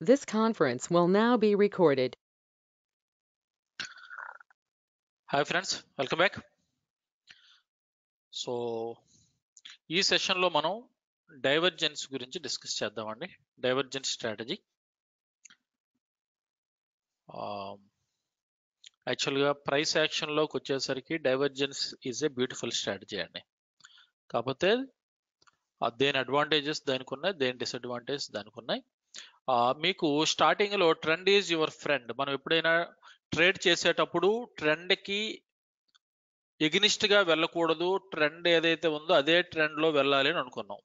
This conference will now be recorded. Hi friends welcome back so ఈ సెషన్లో మనం divergence గురించి డిస్కస్ చేద్దామండి. డైవర్జెన్స్ స్ట్రాటజీ యాక్చువల్గా ప్రైస్ యాక్షన్లోకి వచ్చేసరికి divergence is a beautiful strategy అండి. కాకపోతే దేని అడ్వాంటేజెస్ దానికి ఉన్నాయి దేని డిసడ్వాంటేజ్ దానికి ఉన్నాయి మీకు స్టార్టింగ్లో ట్రెండ్ ఈజ్ యువర్ ఫ్రెండ్ మనం ఎప్పుడైనా ట్రేడ్ చేసేటప్పుడు ట్రెండ్కి ఎగ్నిస్ట్గా వెళ్ళకూడదు. ట్రెండ్ ఏదైతే ఉందో అదే ట్రెండ్లో వెళ్ళాలి అని అనుకున్నాం.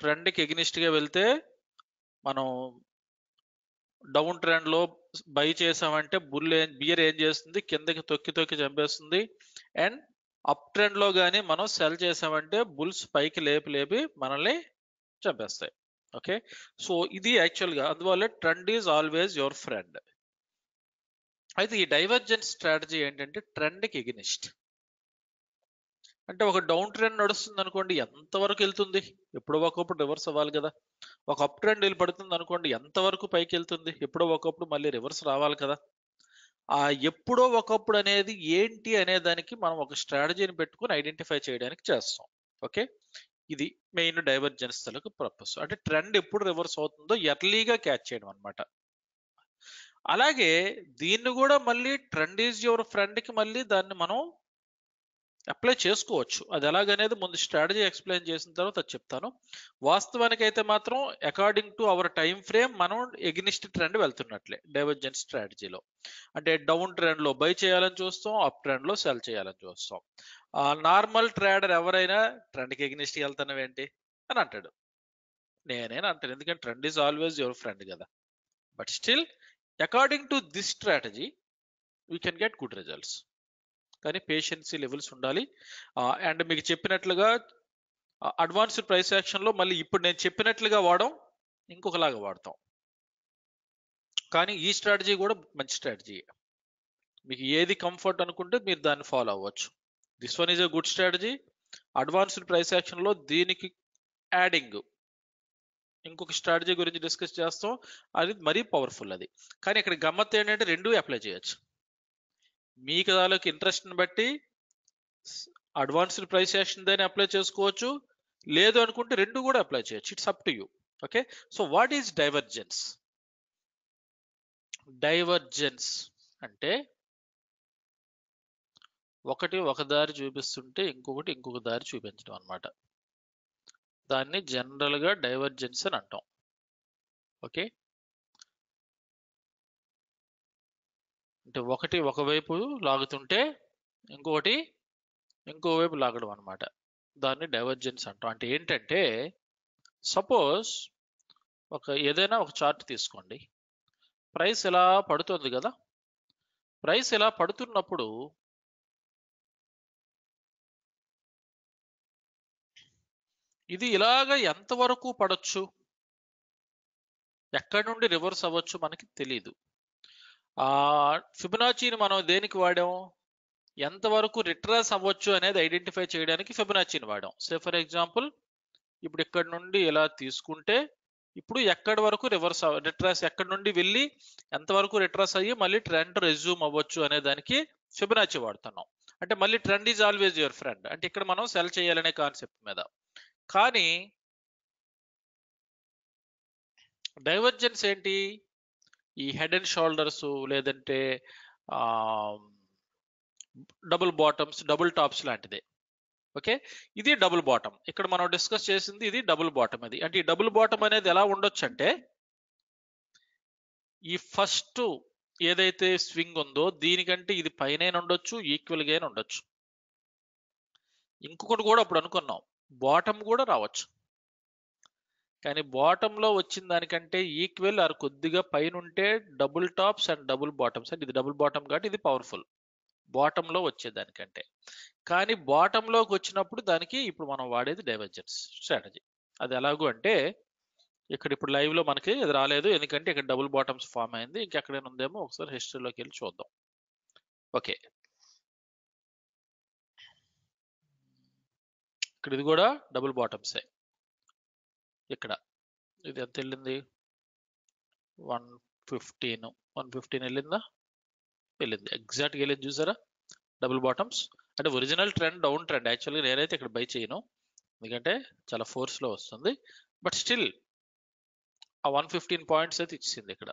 ట్రెండ్కి ఎగ్నిస్ట్గా వెళ్తే మనం డౌన్ ట్రెండ్లో బై చేసామంటే బుల్ ఏం బియర్ ఏం చేస్తుంది? కిందకి తొక్కి తొక్కి చంపేస్తుంది. అండ్ అప్ ట్రెండ్లో కానీ మనం సెల్ చేసామంటే బుల్స్ పైకి లేపి లేపి మనల్ని చంపేస్తాయి. ఓకే సో ఇది యాక్చువల్గా అందువల్ల trend is always your friend అయితే ఈ డైవర్జెన్స్ స్ట్రాటజీ ఏంటంటే ట్రెండ్కి ఎగ్నిస్ట్ అంటే ఒక డౌన్ ట్రెండ్ నడుస్తుంది అనుకోండి ఎంతవరకు వెళ్తుంది? ఎప్పుడో ఒకప్పుడు రివర్స్ అవ్వాలి కదా. ఒక అప్ ట్రెండ్ వెళ్ళి పడుతుంది అనుకోండి ఎంతవరకు పైకి వెళ్తుంది? ఎప్పుడో ఒకప్పుడు మళ్ళీ రివర్స్ రావాలి కదా. ఆ ఎప్పుడో ఒకప్పుడు అనేది ఏంటి అనే దానికి మనం ఒక స్ట్రాటజీని పెట్టుకుని ఐడెంటిఫై చేయడానికి చేస్తాం. ఓకే ఇది మెయిన్ డైవర్జెన్స్ తలకు పర్పస్ అంటే ట్రెండ్ ఎప్పుడు రివర్స్ అవుతుందో ఎర్లీగా క్యాచ్ చేయడం అన్నమాట. అలాగే దీన్ని కూడా మళ్ళీ ట్రెండ్ ఈజ్ యువర్ ఫ్రెండ్కి మళ్ళీ దాన్ని మనం అప్లై చేసుకోవచ్చు. అది ఎలాగనేది ముందు స్ట్రాటజీ ఎక్స్ప్లెయిన్ చేసిన తర్వాత చెప్తాను. వాస్తవానికి అయితే మాత్రం according to our time frame మనం ఎగ్నిస్ట్ ట్రెండ్ వెళ్తున్నట్లే డైవర్జెంట్ స్ట్రాటజీలో అంటే డౌన్ ట్రెండ్లో బై చేయాలని చూస్తాం అప్ ట్రెండ్లో సెల్ చేయాలని చూస్తాం. నార్మల్ ట్రేడర్ ఎవరైనా ట్రెండ్కి ఎగ్నిస్ట్ వెళ్తున్నావేంటి అని అంటాడు. నేనేనా అంటాను. ఎందుకంటే trend is always your friend కదా. But still according to this strategy we can get good results. కానీ పేషెన్సీ లెవెల్స్ ఉండాలి. అండ్ మీకు చెప్పినట్లుగా అడ్వాన్స్డ్ ప్రైస్ యాక్షన్లో మళ్ళీ ఇప్పుడు నేను చెప్పినట్లుగా వాడడం ఇంకొకలాగా వాడతాం. కానీ ఈ స్ట్రాటజీ కూడా మంచి స్ట్రాటజీ మీకు ఏది కంఫర్ట్ అనుకుంటే మీరు దాన్ని ఫాలో అవ్వచ్చు. This one is a good strategy advanced price యాక్షన్లో దీనికి యాడింగ్ ఇంకొక స్ట్రాటజీ గురించి డిస్కస్ చేస్తాం. అది మరీ పవర్ఫుల్ అది. కానీ ఇక్కడ గమ్మత్ ఏంటంటే రెండూ అప్లై చేయొచ్చు. మీకు దానికి ఇంట్రెస్ట్ని బట్టి అడ్వాన్స్డ్ ప్రైస్ యాక్షన్ దాన్ని అప్లై చేసుకోవచ్చు. లేదు అనుకుంటే రెండు కూడా అప్లై చేయొచ్చు. It's up to you okay so what is divergence divergence అంటే ఒకటి ఒక దారి చూపిస్తుంటే ఇంకొకటి ఇంకొక దారి చూపించడం అనమాట దాన్ని జనరల్గా డైవర్జెన్స్ అని అంటాం. ఓకే అంటే ఒకటి ఒకవైపు లాగుతుంటే ఇంకొకటి ఇంకో వైపు లాగడం అనమాట దాన్ని డైవర్జెన్స్ అంటాం. అంటే ఏంటంటే సపోజ్ ఒక ఏదైనా ఒక చార్ట్ తీసుకోండి. ప్రైస్ ఇలా పడుతుంది కదా? ప్రైస్ ఇలా పడుతున్నప్పుడు ఇది ఇలాగ ఎంతవరకు పడచ్చు? ఎక్కడి నుండి రివర్స్ అవ్వచ్చు మనకి తెలియదు ఆ ఫిబునాచీని మనం దేనికి వాడాం? ఎంతవరకు రిట్రాస్ అవ్వచ్చు అనేది ఐడెంటిఫై చేయడానికి ఫిబునాచీని వాడాం. సే ఫర్ ఎగ్జాంపుల్ ఇప్పుడు ఇక్కడ నుండి ఇలా తీసుకుంటే ఇప్పుడు ఎక్కడి వరకు రివర్స్ రిట్రాస్ ఎక్కడి నుండి వెళ్ళి ఎంతవరకు రిట్రాస్ అయ్యి మళ్ళీ ట్రెండ్ రెజ్యూమ్ అవ్వచ్చు అనే దానికి ఫిబునాచి వాడుతున్నాం. అంటే మళ్ళీ trend is always your friend. అంటే ఇక్కడ మనం సెల్ చేయాలనే కాన్సెప్ట్ మీద. కానీ డైవర్జెన్స్ ఏంటి? ఈ హెడ్ అండ్ షోల్డర్స్ లేదంటే డబుల్ బాటమ్స్ డబుల్ టాప్స్ లాంటిదే. ఓకే? ఇది డబుల్ బాటమ్. ఇక్కడ మనం డిస్కస్ చేసింది ఇది డబుల్ బాటమ్ అది. అంటే ఈ డబుల్ బాటమ్ అనేది ఎలా ఉండొచ్చు అంటే ఈ ఫస్ట్ ఏదైతే స్వింగ్ ఉందో దీనికంటే ఇది పైన ఉండొచ్చు ఈక్వల్గా ఉండొచ్చు. ఇంకొకటి కూడా అప్పుడు అనుకున్నాం. బాటమ్ కూడా రావచ్చు. కానీ బాటంలో వచ్చిన దానికంటే ఈక్వల్ ఆర్ కొద్దిగా పైన ఉంటే double tops and double bottoms and ఇది డబుల్ బాటమ్ కాబట్టి ఇది పవర్ఫుల్. బాటంలో వచ్చేదానికంటే కానీ బాటంలోకి వచ్చినప్పుడు దానికి ఇప్పుడు మనం వాడేది డైవర్జెన్స్ స్ట్రాటజీ. అది ఎలాగూ అంటే ఇక్కడ ఇప్పుడు లైవ్లో మనకి ఇది రాలేదు. ఎందుకంటే ఇక్కడ డబుల్ బాటమ్స్ ఫామ్ అయింది. ఇంకెక్కడైనా ఉందేమో ఒకసారి హిస్టరీలోకి వెళ్ళి చూద్దాం. ఓకే. ఇక్కడ ఇది కూడా డబుల్ బాటమ్సే. ఇక్కడ. ఇది ఎంత వెళ్ళింది? One fifteen. వన్ ఫిఫ్టీన్ వెళ్ళిందా? వెళ్ళింది. ఎగ్జాక్ట్గా వెళ్ళింది చూసారా? Double bottoms. అంటే ఒరిజినల్ ట్రెండ్ డౌన్ ట్రెండ్. యాక్చువల్గా నేనైతే ఇక్కడ బై చేయను. ఎందుకంటే చాలా ఫోర్స్లో వస్తుంది. బట్ స్టిల్ ఆ వన్ ఫిఫ్టీన్ పాయింట్స్ అయితే ఇచ్చింది ఇక్కడ.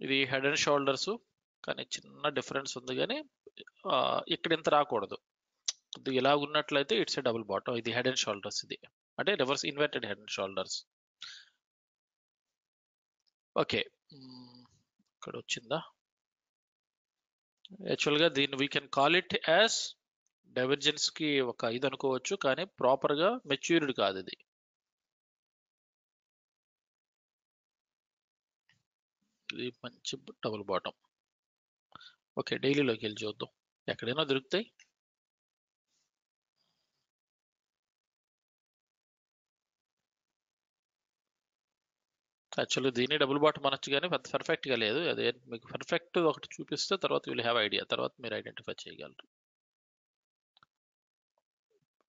ఇది హెడ్ అండ్ షోల్డర్స్ కానీ చిన్న డిఫరెన్స్ ఉంది కానీ ఇక్కడ ఇంత రాకూడదు. ఇది ఇలా ఉన్నట్లయితే ఇట్స్ ఏ డబుల్ బాటమ్ ఇది హెడ్ అండ్ షోల్డర్స్ ఇది. అంటే reverse inverted head and shoulders okay. ఇక్కడ వచ్చిందా? యాక్చువల్గా దీన్ని we can call it as డైవర్జెన్స్కి ఒక ఇది అనుకోవచ్చు కానీ ప్రాపర్గా మెచ్యూర్డ్ కాదు ఇది. ఇది మంచి డబుల్ బాటమ్ ఓకే డైలీలోకి వెళ్ళి చూద్దాం. ఎక్కడైనా దొరుకుతాయి? యాక్చువల్లీ దీన్ని డబుల్ బాటమ్ అనొచ్చు కానీ పెద్ద పర్ఫెక్ట్గా లేదు. అదే మీకు పర్ఫెక్ట్ ఒకటి చూపిస్తే తర్వాత విల్ హ్యావ్ ఐడియా తర్వాత మీరు ఐడెంటిఫై చేయగలరు.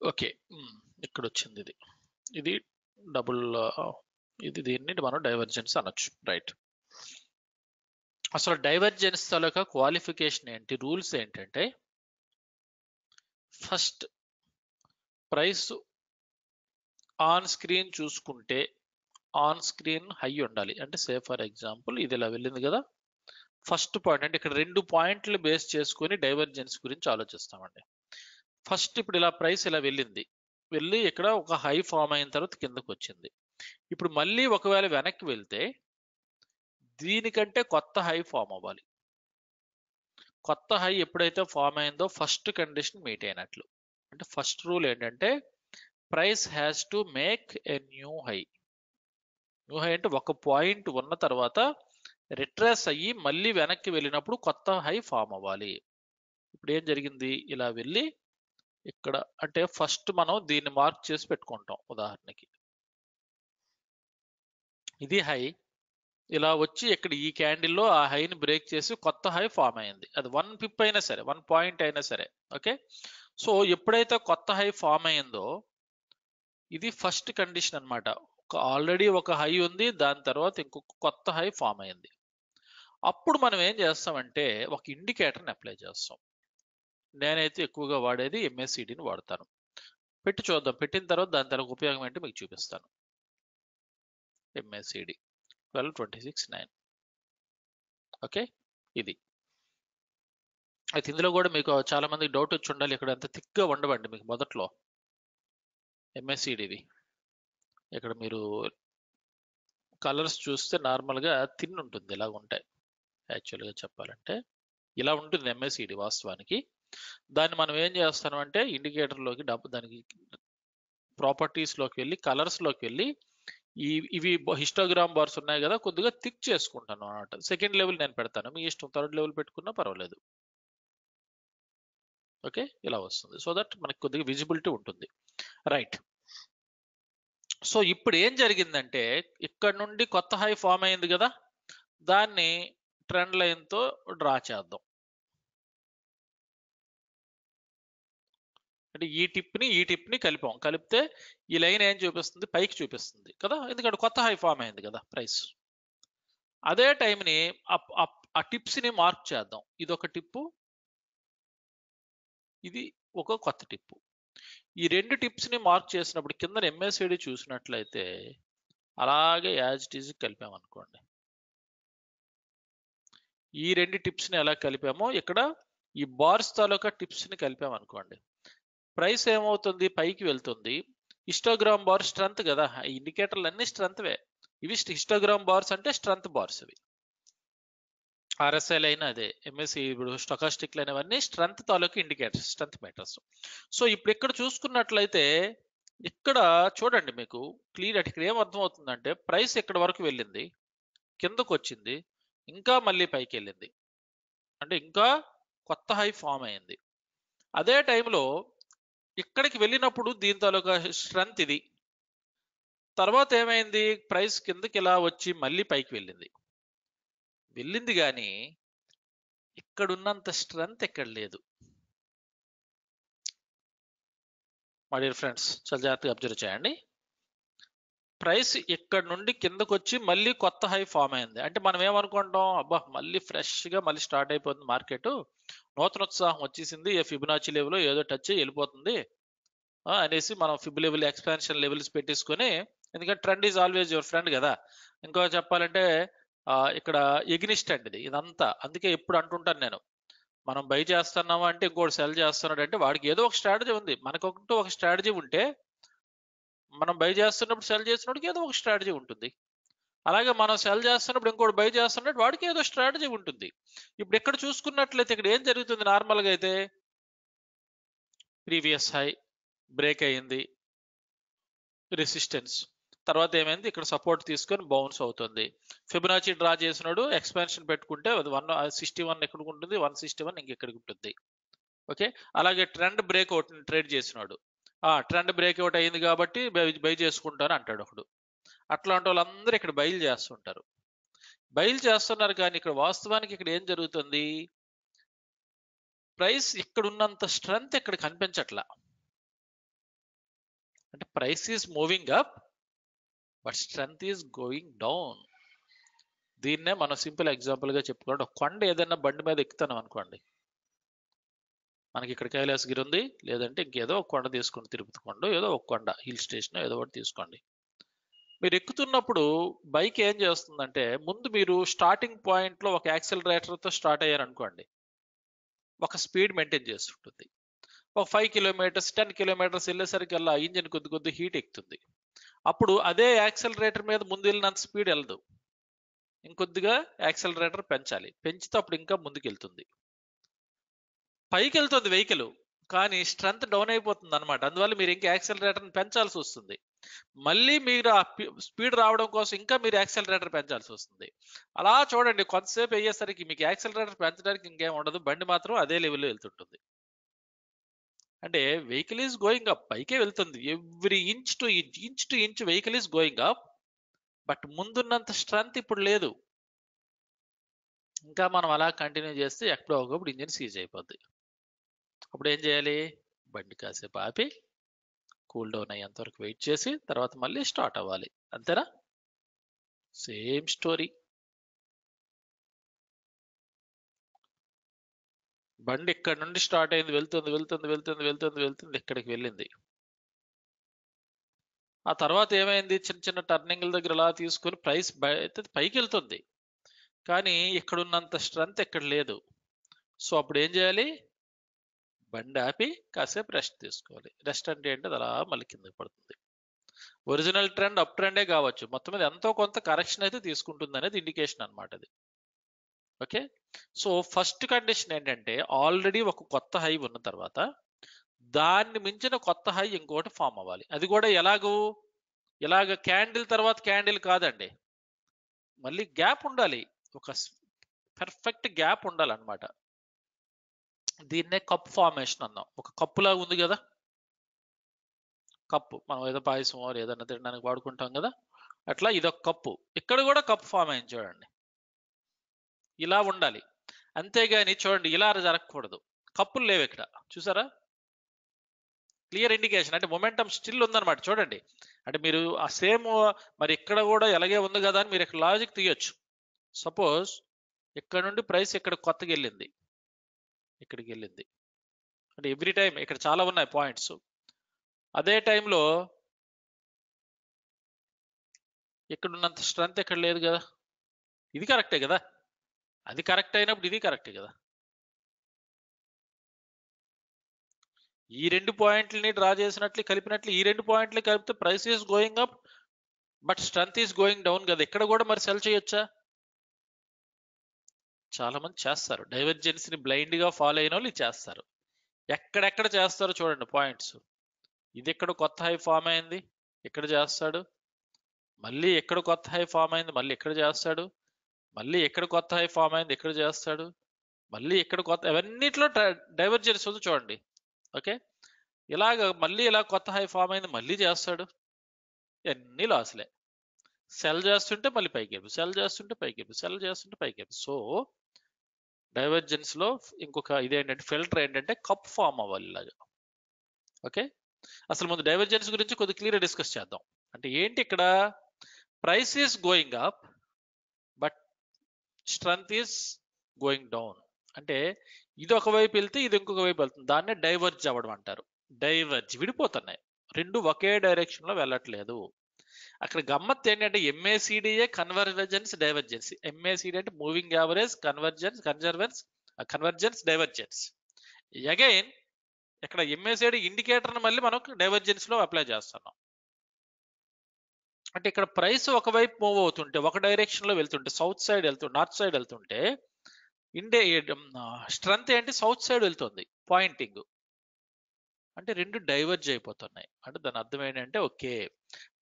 Okay hmm. ఇక్కడ వచ్చింది ఇది. ఇది డబుల్ ఇది దీన్ని మనం డైవర్జెన్స్ అనొచ్చు. రైట్ అసలు డైవర్జెన్స్ తాలూకా క్వాలిఫికేషన్ ఏంటి? రూల్స్ ఏంటంటే ఫస్ట్ ప్రైస్ ఆన్ స్క్రీన్ చూసుకుంటే ఆన్ స్క్రీన్ హై ఉండాలి. అంటే సే ఫర్ ఎగ్జాంపుల్ ఇది ఇలా వెళ్ళింది కదా. ఫస్ట్ పాయింట్ అంటే ఇక్కడ రెండు పాయింట్లు బేస్ చేసుకుని డైవర్జెన్స్ గురించి ఆలోచిస్తామండి. ఫస్ట్ ఇప్పుడు ఇలా ప్రైస్ ఇలా వెళ్ళింది. వెళ్ళి ఇక్కడ ఒక హై ఫామ్ అయిన తర్వాత కిందకు వచ్చింది. ఇప్పుడు మళ్ళీ ఒకవేళ వెనక్కి వెళ్తే దీనికంటే కొత్త హై ఫామ్ అవ్వాలి. కొత్త హై ఎప్పుడైతే ఫామ్ అయిందో ఫస్ట్ కండిషన్ మీట్ అయినట్లు. అంటే ఫస్ట్ రూల్ ఏంటంటే price has to make a new high new high అంటే ఒక పాయింట్ ఉన్న తర్వాత రిట్రేస్ అయ్యి మళ్ళీ వెనక్కి వెళ్ళినప్పుడు కొత్త హై ఫామ్ అవ్వాలి. ఇప్పుడు ఏం జరిగింది? ఇలా వెళ్ళి ఇక్కడ అంటే ఫస్ట్ మనం దీన్ని మార్క్ చేసి పెట్టుకుంటాం ఉదాహరణకి. ఇది హై. ఇలా వచ్చి ఇక్కడ ఈ క్యాండిల్లో ఆ హైని బ్రేక్ చేసి కొత్త హై ఫామ్ అయింది. అది వన్ పిప్ అయినా సరే వన్ పాయింట్ అయినా సరే ఓకే? సో ఎప్పుడైతే కొత్త హై ఫామ్ అయిందో ఇది ఫస్ట్ కండిషన్ అన్నమాట. ఆల్రెడీ ఒక హై ఉంది దాని తర్వాత ఇంకొక కొత్త హై ఫామ్ అయింది. అప్పుడు మనం ఏం చేస్తామంటే ఒక ఇండికేటర్ని అప్లై చేస్తాం. నేనైతే ఎక్కువగా వాడేది ఎంఎస్సిడిని వాడతాను. పెట్టి చూద్దాం. పెట్టిన తర్వాత దాని తర్వాత ఉపయోగం ఏంటి మీకు చూపిస్తాను. MACD twelve twenty six nine. Okay? ఇది. అయితే ఇందులో కూడా మీకు చాలా మందికి డౌట్ వచ్చి ఉండాలి. ఇక్కడ అంత థిక్గా ఉండవండి మీకు మొదట్లో. ఎంఎస్సిడివి ఇక్కడ మీరు కలర్స్ చూస్తే నార్మల్గా థిన్ ఉంటుంది. ఇలా ఉంటాయి. యాక్చువల్గా చెప్పాలంటే ఇలా ఉంటుంది ఎంఎస్ఈడి వాస్తవానికి. దాన్ని మనం ఏం చేస్తామంటే ఇండికేటర్లోకి డబ్బు దానికి ప్రాపర్టీస్లోకి వెళ్ళి కలర్స్లోకి వెళ్ళి ఈ ఇవి హిస్టోగ్రామ్ బార్స్ ఉన్నాయి కదా కొద్దిగా థిక్ చేసుకుంటాను అనమాట సెకండ్ లెవెల్ నేను పెడతాను. మీ ఇష్టం థర్డ్ లెవెల్ పెట్టుకున్నా పర్వాలేదు. ఓకే? ఇలా వస్తుంది. సో దట్ మనకి కొద్దిగా విజిబిలిటీ ఉంటుంది. రైట్. సో ఇప్పుడు ఏం జరిగిందంటే ఇక్కడ నుండి కొత్త హై ఫామ్ అయింది కదా దాన్ని ట్రెండ్ లైన్తో డ్రా చేద్దాం. అంటే ఈ టిప్ని ఈ టిప్ని కలిపాం. కలిపితే ఈ లైన్ ఏం చూపిస్తుంది? పైకి చూపిస్తుంది కదా ఎందుకంటే కొత్త హై ఫామ్ అయింది కదా ప్రైస్. అదే టైంని ఆ టిప్స్ని మార్క్ చేద్దాం. ఇది ఒక టిప్పు ఇది ఒక కొత్త టిప్పు. ఈ రెండు టిప్స్ని మార్క్ చేసినప్పుడు కింద ఎంఎస్ఐడి చూసినట్లయితే అలాగే యాజ్ ఇట్ ఈజ్ కలిపామనుకోండి. ఈ రెండు టిప్స్ని ఎలా కలిపామో ఇక్కడ ఈ బార్స్ తాలూకా టిప్స్ని కలిపామనుకోండి. ప్రైస్ ఏమవుతుంది? పైకి వెళ్తుంది. హిస్టోగ్రామ్ బార్ స్ట్రెంత్ కదా. ఇండికేటర్లు అన్ని స్ట్రెంత్వే ఇవి హిస్టోగ్రామ్ బార్స్ అంటే స్ట్రెంత్ బార్స్ ఇవి ఆర్ఎస్ఐలు అయినా అదే ఎంఎస్సి ఇప్పుడు స్టొకాస్టిక్లు అనేవన్నీ స్ట్రెంత్ తాలూకు ఇండికేటర్స్ స్ట్రెంత్ మ్యాటర్స్. సో ఇప్పుడు ఇక్కడ చూసుకున్నట్లయితే ఇక్కడ చూడండి మీకు క్లియర్ ఇక్కడ ఏం అర్థమవుతుందంటే ప్రైస్ ఇక్కడ వరకు వెళ్ళింది కిందకు వచ్చింది ఇంకా మళ్ళీ పైకి వెళ్ళింది అంటే ఇంకా కొత్త హై ఫామ్ అయింది. అదే టైంలో ఇక్కడికి వెళ్ళినప్పుడు దీని తాలూకా స్ట్రెంత్ ఇది. తర్వాత ఏమైంది? ప్రైస్ కిందకి ఇలా వచ్చి మళ్ళీ పైకి వెళ్ళింది. వెళ్ళింది కానీ ఇక్కడున్నంత స్ట్రెంత్ ఎక్కడ లేదు. మా డియర్ ఫ్రెండ్స్ చాలా జాగ్రత్తగా అబ్జర్వ్ చేయండి. ప్రైస్ ఇక్కడ నుండి కిందకు వచ్చి మళ్ళీ కొత్త హై ఫామ్ అయింది. అంటే మనం ఏమనుకుంటాం? అబ్బా మళ్ళీ ఫ్రెష్గా మళ్ళీ స్టార్ట్ అయిపోతుంది మార్కెట్. నూతన ఉత్సాహం వచ్చేసింది. ఏ ఫిబినాచి లెవెల్ ఏదో టచ్ వెళ్ళిపోతుంది. అనేసి మనం ఫిబ్ లెవెల్ ఎక్స్పాన్షన్ లెవెల్స్ పెట్టేసుకొని ఎందుకంటే trend is always your friend కదా. ఇంకో చెప్పాలంటే ఇక్కడ ఎగ్నిస్ట్ అండి ఇది ఇదంతా. అందుకే ఎప్పుడు అంటుంటాను నేను. మనం బై చేస్తున్నామా అంటే ఇంకోటి సెల్ చేస్తున్నాడు అంటే వాడికి ఏదో ఒక స్ట్రాటజీ ఉంది. మనకొకటి ఒక స్ట్రాటజీ ఉంటే మనం బై చేస్తున్నప్పుడు సెల్ చేస్తున్నప్పుడు ఏదో ఒక స్ట్రాటజీ ఉంటుంది. అలాగే మనం సెల్ చేస్తున్నప్పుడు ఇంకోటి బై చేస్తున్నట్టు వాడికి ఏదో స్ట్రాటజీ ఉంటుంది. ఇప్పుడు ఇక్కడ చూసుకున్నట్లయితే ఇక్కడ ఏం జరుగుతుంది నార్మల్గా అయితే? ప్రీవియస్ హై బ్రేక్ అయ్యింది రెసిస్టెన్స్. తర్వాత ఏమైంది? ఇక్కడ సపోర్ట్ తీసుకొని బౌన్స్ అవుతుంది. ఫిబొనాచి డ్రా చేసినాడు ఎక్స్పాన్షన్ పెట్టుకుంటే అది వన్ సిక్స్టీ వన్ ఎక్కడికి ఉంటుంది? వన్ సిక్స్టీ వన్ ఇంకెక్కడికి ఉంటుంది. ఓకే అలాగే ట్రెండ్ బ్రేక్ అవుట్ ట్రేడ్ చేసినాడు. ఆ ట్రెండ్ బ్రేక్ అవుట్ అయింది కాబట్టి బై చేసుకుంటాను అంటాడు ఒకడు. అట్లాంటి వాళ్ళందరూ ఇక్కడ బయలు చేస్తుంటారు. బయలు చేస్తున్నారు కానీ ఇక్కడ వాస్తవానికి ఇక్కడ ఏం జరుగుతుంది? ప్రైస్ ఇక్కడ ఉన్నంత స్ట్రెంగ్త్ ఇక్కడ కనిపించట్లా. అంటే price is moving up but strength is going down దీన్నే మనం సింపుల్ ఎగ్జాంపుల్గా చెప్పుకోండి ఒక కొండ ఏదైనా బండి మీద ఎక్కుతాను అనుకోండి. మనకి ఇక్కడ కైలాసగిరి ఉంది లేదంటే ఇంకేదో ఒక కొండ తీసుకొని తిరుపతి కొండ ఏదో ఒక కొండ హిల్ స్టేషన్ ఏదో ఒకటి తీసుకోండి. మీరు ఎక్కుతున్నప్పుడు బైక్ ఏం చేస్తుందంటే ముందు మీరు స్టార్టింగ్ పాయింట్లో ఒక యాక్సిలరేటర్తో స్టార్ట్ అయ్యారు అనుకోండి ఒక స్పీడ్ మెయింటైన్ చేస్తుంటుంది. ఒక ఫైవ్ కిలోమీటర్స్ టెన్ కిలోమీటర్స్ వెళ్ళేసరికి అలా ఇంజిన్ కొద్ది కొద్ది హీట్ ఎక్కుతుంది. అప్పుడు అదే యాక్సెలరేటర్ మీద ముందు వెళ్ళినంత స్పీడ్ వెళ్ళదు. ఇంకొద్దిగా యాక్సెలరేటర్ పెంచాలి. పెంచితే అప్పుడు ఇంకా ముందుకెళ్తుంది. పైకి వెళ్తుంది వెహికల్ కానీ స్ట్రెంత్ డౌన్ అయిపోతుంది అనమాట అందువల్ల మీరు ఇంకా యాక్సిలరేటర్ పెంచాల్సి వస్తుంది. మళ్ళీ మీరు ఆ స్పీడ్ రావడం కోసం ఇంకా మీరు యాక్సిలరేటర్ పెంచాల్సి వస్తుంది. అలా చూడండి కొంతసేపు అయ్యేసరికి మీకు యాక్సిలరేటర్ పెంచడానికి ఇంకేం ఉండదు. బండి మాత్రం అదే లెవెల్లో వెళ్తుంటుంది. అంటే వెహికల్ ఈజ్ గోయింగ్ అప్ పైకే వెళ్తుంది. Every inch to inch inch to inch vehicle is going up but ముందున్నంత strength ఇప్పుడు లేదు. ఇంకా మనం అలా కంటిన్యూ చేస్తే ఎక్కడో ఒకప్పుడు ఇంజిన్ సీజ్ అయిపోద్ది. అప్పుడు ఏం చేయాలి? బండి కాసేపు ఆపి కూల్ డౌన్ అయ్యేంత వరకు వెయిట్ చేసి తర్వాత మళ్ళీ స్టార్ట్ అవ్వాలి. అంతేనా? సేమ్ స్టోరీ బండి ఇక్కడ నుండి స్టార్ట్ అయింది వెళ్తుంది వెళ్తుంది వెళ్తుంది వెళ్తుంది వెళ్తుంది ఇక్కడికి వెళ్ళింది. ఆ తర్వాత ఏమైంది? చిన్న చిన్న టర్నింగ్ల దగ్గర అలా తీసుకొని ప్రైస్ పైకి వెళ్తుంది. కానీ ఇక్కడ ఉన్నంత స్ట్రెంత్ ఇక్కడ లేదు. సో అప్పుడు ఏం చేయాలి? బండి ఆపి కాసేపు రెస్ట్ తీసుకోవాలి. రెస్ట్ అంటే ఏంటి అలా మళ్ళీ కింద పడుతుంది. ఒరిజినల్ ట్రెండ్ అప్ ట్రెండే కావచ్చు. మొత్తం మీద ఎంతో కొంత కరెక్షన్ అయితే తీసుకుంటుంది అనేది ఇండికేషన్ అనమాట అది. ఓకే? సో ఫస్ట్ కండిషన్ ఏంటంటే ఆల్రెడీ ఒక కొత్త హై ఉన్న తర్వాత దాన్ని మించిన కొత్త హై ఇంకోటి ఫామ్ అవ్వాలి. అది కూడా ఎలాగూ? ఇలాగ క్యాండిల్ తర్వాత క్యాండిల్ కాదండి. మళ్ళీ గ్యాప్ ఉండాలి. ఒక పర్ఫెక్ట్ గ్యాప్ ఉండాలన్నమాట. దీన్నే కప్ ఫార్మేషన్ అన్నాం. ఒక కప్పులాగా ఉంది కదా? కప్పు. మనం ఏదో పాయసం ఏదైనా తినడానికి వాడుకుంటాం కదా? అట్లా ఇదొక కప్పు. ఇక్కడ కూడా కప్ ఫామ్ అయింది చూడండి. ఇలా ఉండాలి. అంతేగాని చూడండి ఇలా జరగకూడదు. కప్పులు లేవు ఇక్కడ. చూసారా? Clear indication. అంటే మొమెంటం స్టిల్ ఉందన్నమాట. చూడండి. అంటే మీరు ఆ సేమ్ మరి ఇక్కడ కూడా ఎలాగే ఉంది కదా అని మీరు ఇక్కడ లాజిక్ తీయొచ్చు. సపోజ్ ఇక్కడ నుండి ప్రైస్ ఇక్కడ కొత్తగా వెళ్ళింది. ఇక్కడికి వెళ్ళింది. అంటే ఎవ్రీ టైం ఇక్కడ చాలా ఉన్నాయి పాయింట్స్. అదే టైంలో ఇక్కడ ఉన్నంత స్ట్రెంత్ ఎక్కడ లేదు కదా? ఇది కరెక్టే కదా? అది కరెక్ట్ అయినప్పుడు ఇది కరెక్ట్ కదా. ఈ రెండు పాయింట్లని డ్రా చేసినట్లు కలిపినట్లు ఈ రెండు పాయింట్లు కలిపితే price is going up but strength is going down కదా. ఇక్కడ కూడా మరి సెల్ చేయొచ్చా? చాలా మంది చేస్తారు. డైవర్జెన్స్ని బ్లైండ్గా ఫాలో అయిన వాళ్ళు చేస్తారు. ఎక్కడెక్కడ చేస్తారో చూడండి పాయింట్స్. ఇది ఎక్కడ కొత్త హై ఫామ్ అయింది? ఇక్కడ చేస్తాడు? మళ్ళీ ఎక్కడ కొత్త హై ఫామ్ అయింది? మళ్ళీ ఎక్కడ చేస్తాడు? మళ్ళీ ఎక్కడ కొత్త హై ఫామ్ అయింది ఎక్కడ చేస్తాడు? మళ్ళీ ఎక్కడ కొత్త అవన్నిట్లో డైవర్జెన్స్ ఉంది చూడండి. ఓకే? ఇలాగ మళ్ళీ ఇలా కొత్త హై ఫామ్ అయింది మళ్ళీ చేస్తాడు. అన్ని లాస్లే. సెల్ చేస్తుంటే మళ్ళీ పైకి వెళ్ళి సెల్ చేస్తుంటే పైకి వెళ్ళి సెల్ చేస్తుంటే పైకి వెళ్ళి సో డైవర్జెన్స్లో ఇంకొక ఇదేంటంటే ఫిల్టర్ ఏంటంటే కప్ ఫామ్ అవ్వాలి ఇలాగా. ఓకే? అసలు ముందు డైవర్జెన్స్ గురించి కొద్దిగా క్లియర్ డిస్కస్ చేద్దాం. అంటే ఏంటి ఇక్కడ? Price is going up. Strength is going down అంటే ఇది ఒక వైపు వెళ్తే ఇది ఇంకొక వైపు వెళ్తుంది. దాన్నే డైవర్జ్ అవ్వడం అంటారు. డైవర్జ్ విడిపోతున్నాయి. రెండు ఒకే డైరెక్షన్లో వెళ్ళట్లేదు. అక్కడ గమ్మత్ ఏంటంటే ఎంఏసిడిఏ కన్వర్జెన్స్ డైవర్జెన్స్ ఎంఏసిడి అంటే moving average convergence convergence convergence divergence again ఇక్కడ ఎంఏసిడి ఇండికేటర్ మళ్ళీ మనం డైవర్జెన్స్లో అప్లై చేస్తున్నాం. అంటే ఇక్కడ ప్రైస్ ఒకవైపు మూవ్ అవుతుంటే ఒక డైరెక్షన్లో వెళ్తుంటే సౌత్ సైడ్ వెళ్తుంటే నార్త్ సైడ్ వెళ్తుంటే ఇండే స్ట్రెంత్ ఏంటి? సౌత్ సైడ్ వెళ్తుంది పాయింటింగ్ అంటే రెండు డైవర్జ్ అయిపోతున్నాయి. అంటే దాని అర్థం ఏంటంటే okay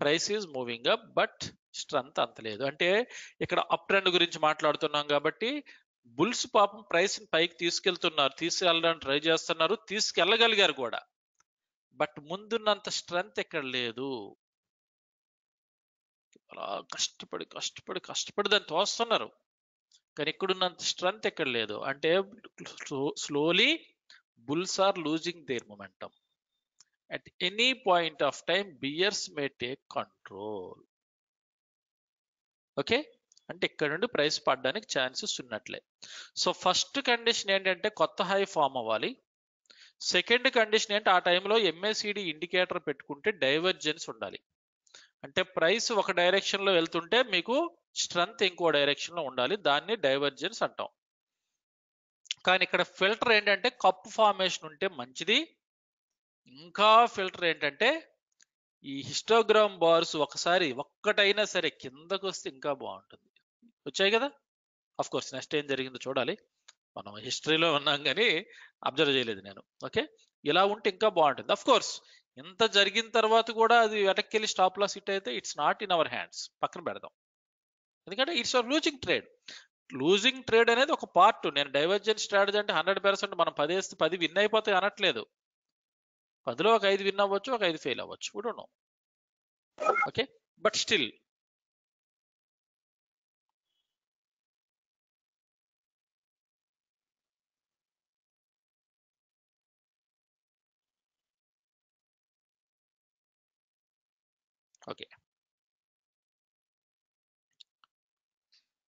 price is moving up but strength అంత లేదు. అంటే ఇక్కడ అప్ ట్రెండ్ గురించి మాట్లాడుతున్నాం కాబట్టి బుల్స్ పాపం ప్రైస్ పైకి తీసుకెళ్తున్నారు తీసుకెళ్ళడానికి ట్రై చేస్తున్నారు తీసుకెళ్ళగలిగారు కూడా. బట్ ముందున్నంత స్ట్రెంత్ ఇక్కడ లేదు. అలా కష్టపడి కష్టపడి కష్టపడి దాన్ని తోస్తున్నారు. కానీ ఇక్కడున్నంత స్ట్రెంత్ ఎక్కడ లేదు. అంటే slowly bulls are losing their momentum at any point of time bears may take control. Okay? అంటే ఇక్కడ నుండి ప్రైస్ పడడానికి ఛాన్సెస్ ఉన్నట్లే. సో ఫస్ట్ కండిషన్ ఏంటంటే కొత్త హై ఫామ్ అవ్వాలి. సెకండ్ కండిషన్ ఏంటి? ఆ టైంలో ఎంఏసిడి ఇండికేటర్ పెట్టుకుంటే డైవర్జెన్స్ ఉండాలి. అంటే ప్రైస్ ఒక డైరెక్షన్లో వెళ్తుంటే మీకు స్ట్రెంత్ ఇంకో డైరెక్షన్లో ఉండాలి. దాన్ని డైవర్జెన్స్ అంటాం. కానీ ఇక్కడ ఫిల్టర్ ఏంటంటే కప్ ఫార్మేషన్ ఉంటే మంచిది. ఇంకా ఫిల్టర్ ఏంటంటే ఈ హిస్టోగ్రామ్ బార్స్ ఒకసారి ఒక్కటైనా సరే కిందకు వస్తే ఇంకా బాగుంటుంది. వచ్చాయి కదా? అఫ్ కోర్స్ నెక్స్ట్ ఏం జరిగిందో చూడాలి. మనం హిస్టరీలో ఉన్నాం కానీ అబ్జర్వ్ చేయలేదు నేను. ఓకే ఇలా ఉంటే ఇంకా బాగుంటుంది. అఫ్ కోర్స్ ఇంత జరిగిన తర్వాత కూడా అది వెనక్కి వెళ్ళి స్టాప్ లాస్ హిట్ అయితే it's not in our hands పక్కన పెడదాం. ఎందుకంటే it's our losing trade losing trade అనేది ఒక పార్ట్ నేను డైవర్జెంట్ స్ట్రాటజీ అంటే హండ్రెడ్ పర్సెంట్ మనం పదేస్తే పది విన్ అయిపోతాయి అనట్లేదు. పదిలో ఒక ఐదు విన్ అవ్వచ్చు ఒక ఐదు ఫెయిల్ అవ్వచ్చు. ఇప్పుడు okay but still okay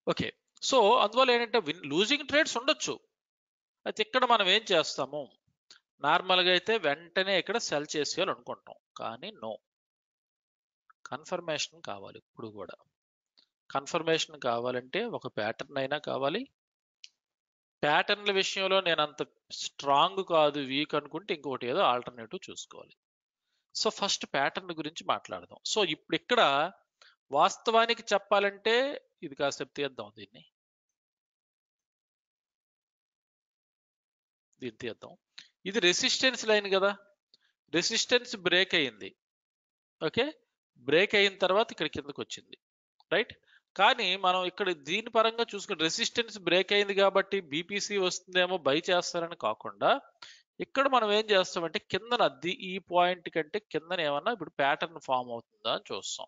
okay so అందువల్ల ఏంటంటే విన్ లూజింగ్ ట్రేడ్స్ ఉండొచ్చు. అయితే ఇక్కడ మనం ఏం చేస్తాము? నార్మల్గా అయితే వెంటనే ఇక్కడ సెల్ చేసేయాలి అనుకుంటాం కానీ నో కన్ఫర్మేషన్ కావాలి ఇప్పుడు కూడా. కన్ఫర్మేషన్ కావాలంటే ఒక ప్యాటర్న్ అయినా కావాలి. ప్యాటర్న్ల విషయంలో నేను అంత స్ట్రాంగ్ కాదు వీక్ అనుకుంటే ఇంకోటి ఏదో ఆల్టర్నేటివ్ చూసుకోవాలి. సో ఫస్ట్ ప్యాటర్న్ గురించి మాట్లాడదాం. సో ఇప్పుడు ఇక్కడ వాస్తవానికి చెప్పాలంటే ఇది కాసేపు తీద్దాం దీన్ని. దీన్ని తీద్దాం. ఇది రెసిస్టెన్స్ లైన్ కదా. రెసిస్టెన్స్ బ్రేక్ అయింది. ఓకే? బ్రేక్ అయిన తర్వాత ఇక్కడ కిందకు వచ్చింది. రైట్? కానీ మనం ఇక్కడ దీని పరంగా చూసుకుంటే రెసిస్టెన్స్ బ్రేక్ అయింది కాబట్టి బీపీసీ వస్తుందేమో బై చేస్తారని కాకుండా ఇక్కడ మనం ఏం చేస్తామంటే కిందన ది ఈ పాయింట్ కంటే కిందన ఏమన్నా ఇప్పుడు ప్యాటర్న్ ఫామ్ అవుతుందా అని చూస్తాం.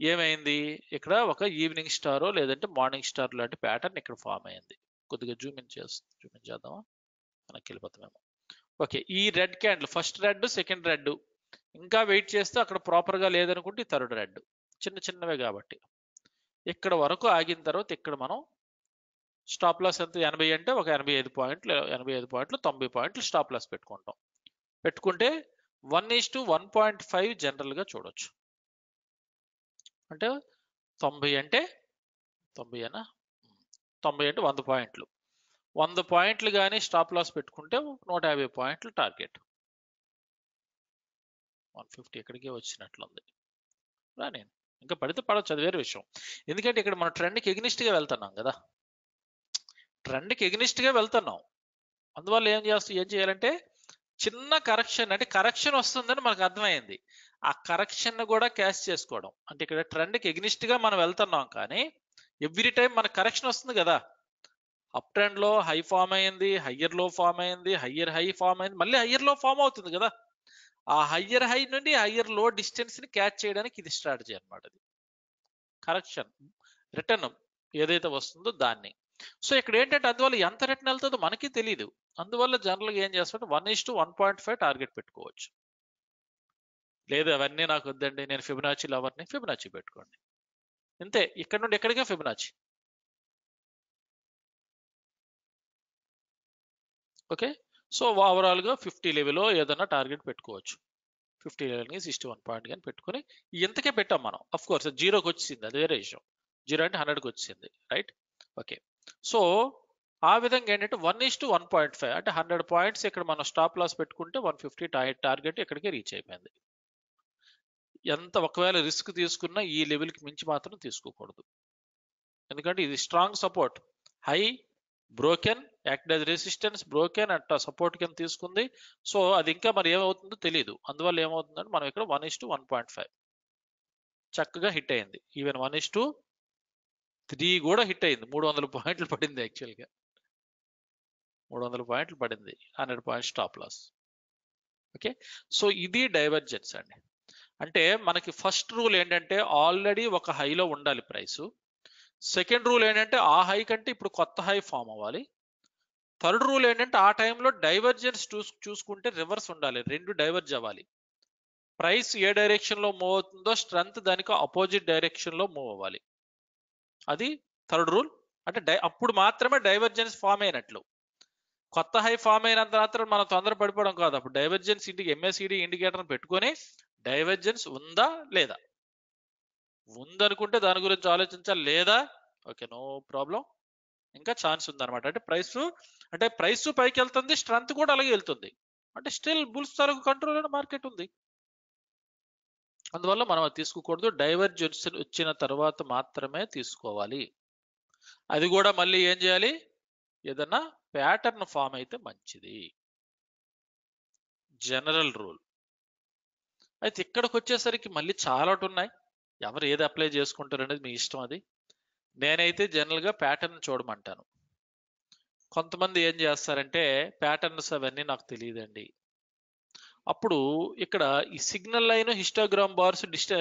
ఏమైంది? ఇక్కడ ఒక ఈవినింగ్ స్టారో లేదంటే మార్నింగ్ స్టార్ లాంటి ప్యాటర్న్ ఇక్కడ ఫామ్ అయింది. కొద్దిగా జూమిన్ చేస్తాం జూమ్ చేద్దామా? మనకి వెళ్ళిపోతామేమో. ఓకే ఈ red candle first red second red ఇంకా వెయిట్ చేస్తే అక్కడ ప్రాపర్గా లేదనుకుంటే థర్డ్ రెడ్ చిన్న చిన్నవే కాబట్టి. ఇక్కడ వరకు ఆగిన తర్వాత ఇక్కడ మనం స్టాప్ లాస్ ఎంత? ఎనభై అంటే ఒక ఎనభై ఐదు పాయింట్లు ఎనభై ఐదు పాయింట్లు తొంభై పాయింట్లు స్టాప్ లాస్ పెట్టుకుంటాం. పెట్టుకుంటే one is to one point five జనరల్గా చూడొచ్చు. అంటే తొంభై అంటే తొంభై అనా తొంభై అంటే వంద పాయింట్లు. వంద పాయింట్లు కానీ స్టాప్ లాస్ పెట్టుకుంటే నూట యాభై పాయింట్లు టార్గెట్. వన్ ఫిఫ్టీ ఎక్కడికే వచ్చినట్లుంది. రాని ఇంకా పడితే పడవచ్చు అది వేరే విషయం. ఎందుకంటే ఇక్కడ మనం ట్రెండ్కి ఎగ్నిస్ట్గా వెళ్తున్నాం కదా. ట్రెండ్కి ఎగ్నిస్ట్గా వెళ్తున్నాం. అందువల్ల ఏం చేస్తూ ఏం చేయాలంటే చిన్న కరెక్షన్ అంటే కరెక్షన్ వస్తుందని మనకు అర్థమైంది. ఆ కరెక్షన్ కూడా క్యాష్ చేసుకోవడం. అంటే ఇక్కడ ట్రెండ్కి ఎగ్నిస్ట్గా మనం వెళ్తున్నాం కానీ ఎవ్రీ టైం మనకు కరెక్షన్ వస్తుంది కదా. అప్ ట్రెండ్లో హై ఫామ్ అయింది హయ్యర్లో ఫామ్ అయింది హయ్యర్ హై ఫామ్ అయింది మళ్ళీ హయ్యర్లో ఫామ్ అవుతుంది కదా. ఆ హయ్యర్ హై నుండి హయ్యర్లో డిస్టెన్స్ని క్యాచ్ చేయడానికి ఇది స్ట్రాటజీ అనమాట ఇది కరెక్షన్ రిటర్న్ ఏదైతే వస్తుందో దాన్ని. సో ఇక్కడ ఏంటంటే అందువల్ల ఎంత రిటర్న్ వెళ్తుందో మనకి తెలియదు అందువల్ల జనరల్గా ఏం చేస్తామంటే one is to one point five target పెట్టుకోవచ్చు. లేదు అవన్నీ నాకు వద్దండి నేను ఫిబనాచి లవర్ని ఫిబనాచి పెట్టుకోండి. అంతే ఇక్కడ నుండి ఎక్కడికే ఫిబనాచి ఓకే సో ఓవరాల్గా ఫిఫ్టీ లెవెల్లో ఏదైనా టార్గెట్ పెట్టుకోవచ్చు. ఫిఫ్టీ లెవెల్కి సిక్స్టీ వన్ పాయింట్ కానీ పెట్టుకొని ఇంతకే పెట్టాం మనం. అఫ్ కోర్స్ జీరోకి వచ్చింది అది వేరే విషయం. జీరో అంటే హండ్రెడ్కి వచ్చింది రైట్? ఓకే. సో ఆ విధంగా ఏంటంటే one is to one point five అంటే హండ్రెడ్ పాయింట్స్ ఇక్కడ మనం స్టాప్ లాస్ పెట్టుకుంటే వన్ ఫిఫ్టీ టార్గెట్ ఇక్కడికి రీచ్ అయిపోయింది. ఎంత ఒకవేళ రిస్క్ తీసుకున్నా ఈ లెవెల్కి మించి మాత్రం తీసుకోకూడదు. ఎందుకంటే ఇది strong support high broken act as resistance broken act support కింద తీసుకుంది. సో అది ఇంకా మరి ఏమవుతుందో తెలియదు అందువల్ల ఏమవుతుందంటే మనం ఇక్కడ one is to one point five చక్కగా హిట్ అయింది. Even one is to three కూడా హిట్ అయింది. మూడు వందల పాయింట్లు పడింది యాక్చువల్గా. మూడు వందల పాయింట్లు పడింది. Hundred point stop loss. Okay? So ఇది డైవర్జెన్స్ అండి. అంటే మనకి ఫస్ట్ రూల్ ఏంటంటే ఆల్రెడీ ఒక హైలో ఉండాలి ప్రైస్. సెకండ్ రూల్ ఏంటంటే ఆ హై కంటే ఇప్పుడు కొత్త హై ఫామ్ అవ్వాలి. థర్డ్ రూల్ ఏంటంటే ఆ టైంలో డైవర్జెన్స్ చూసు చూసుకుంటే రివర్స్ ఉండాలి. రెండు డైవర్జ్ అవ్వాలి. ప్రైస్ ఏ డైరెక్షన్లో మూవ్ అవుతుందో స్ట్రెంత్ దానికి ఆపోజిట్ డైరెక్షన్లో మూవ్ అవ్వాలి. అది థర్డ్ రూల్ అంటే డై అప్పుడు మాత్రమే డైవర్జెన్స్ ఫామ్ అయినట్లు. కొత్త హై ఫామ్ అయినంత మాత్రం మనం తొందర పడిపోవడం కాదు. అప్పుడు డైవర్జెన్స్ ఇంటి ఎంఎస్ఈడి ఇండికేటర్ పెట్టుకొని డైవర్జెన్స్ ఉందా లేదా? ఉందనుకుంటే దాని గురించి ఆలోచించాలి లేదా? Okay no problem. ఇంకా ఛాన్స్ ఉందన్నమాట. అంటే ప్రైస్ అంటే ప్రైస్ పైకి వెళ్తుంది స్ట్రెంత్ కూడా అలాగే వెళ్తుంది. అంటే స్టిల్ బుల్స్ తరకు కంట్రోల్ అయిన మార్కెట్ ఉంది. అందువల్ల మనం అది తీసుకోకూడదు. డైవర్జెన్స్ వచ్చిన తర్వాత మాత్రమే తీసుకోవాలి. అది కూడా మళ్ళీ ఏం చేయాలి? ఏదన్నా ప్యాటర్న్ ఫామ్ అయితే మంచిది. General rule. అయితే ఇక్కడికి వచ్చేసరికి మళ్ళీ చాలా ఉన్నాయి. ఎవరు ఏది అప్లై చేసుకుంటారు అనేది మీ ఇష్టం అది. నేనైతే జనరల్గా ప్యాటర్న్ చూడమంటాను. కొంతమంది ఏం చేస్తారంటే ప్యాటర్న్స్ అవన్నీ నాకు తెలియదండి. అప్పుడు ఇక్కడ ఈ సిగ్నల్ లైన్ హిస్టోగ్రామ్ బార్స్ డిస్ట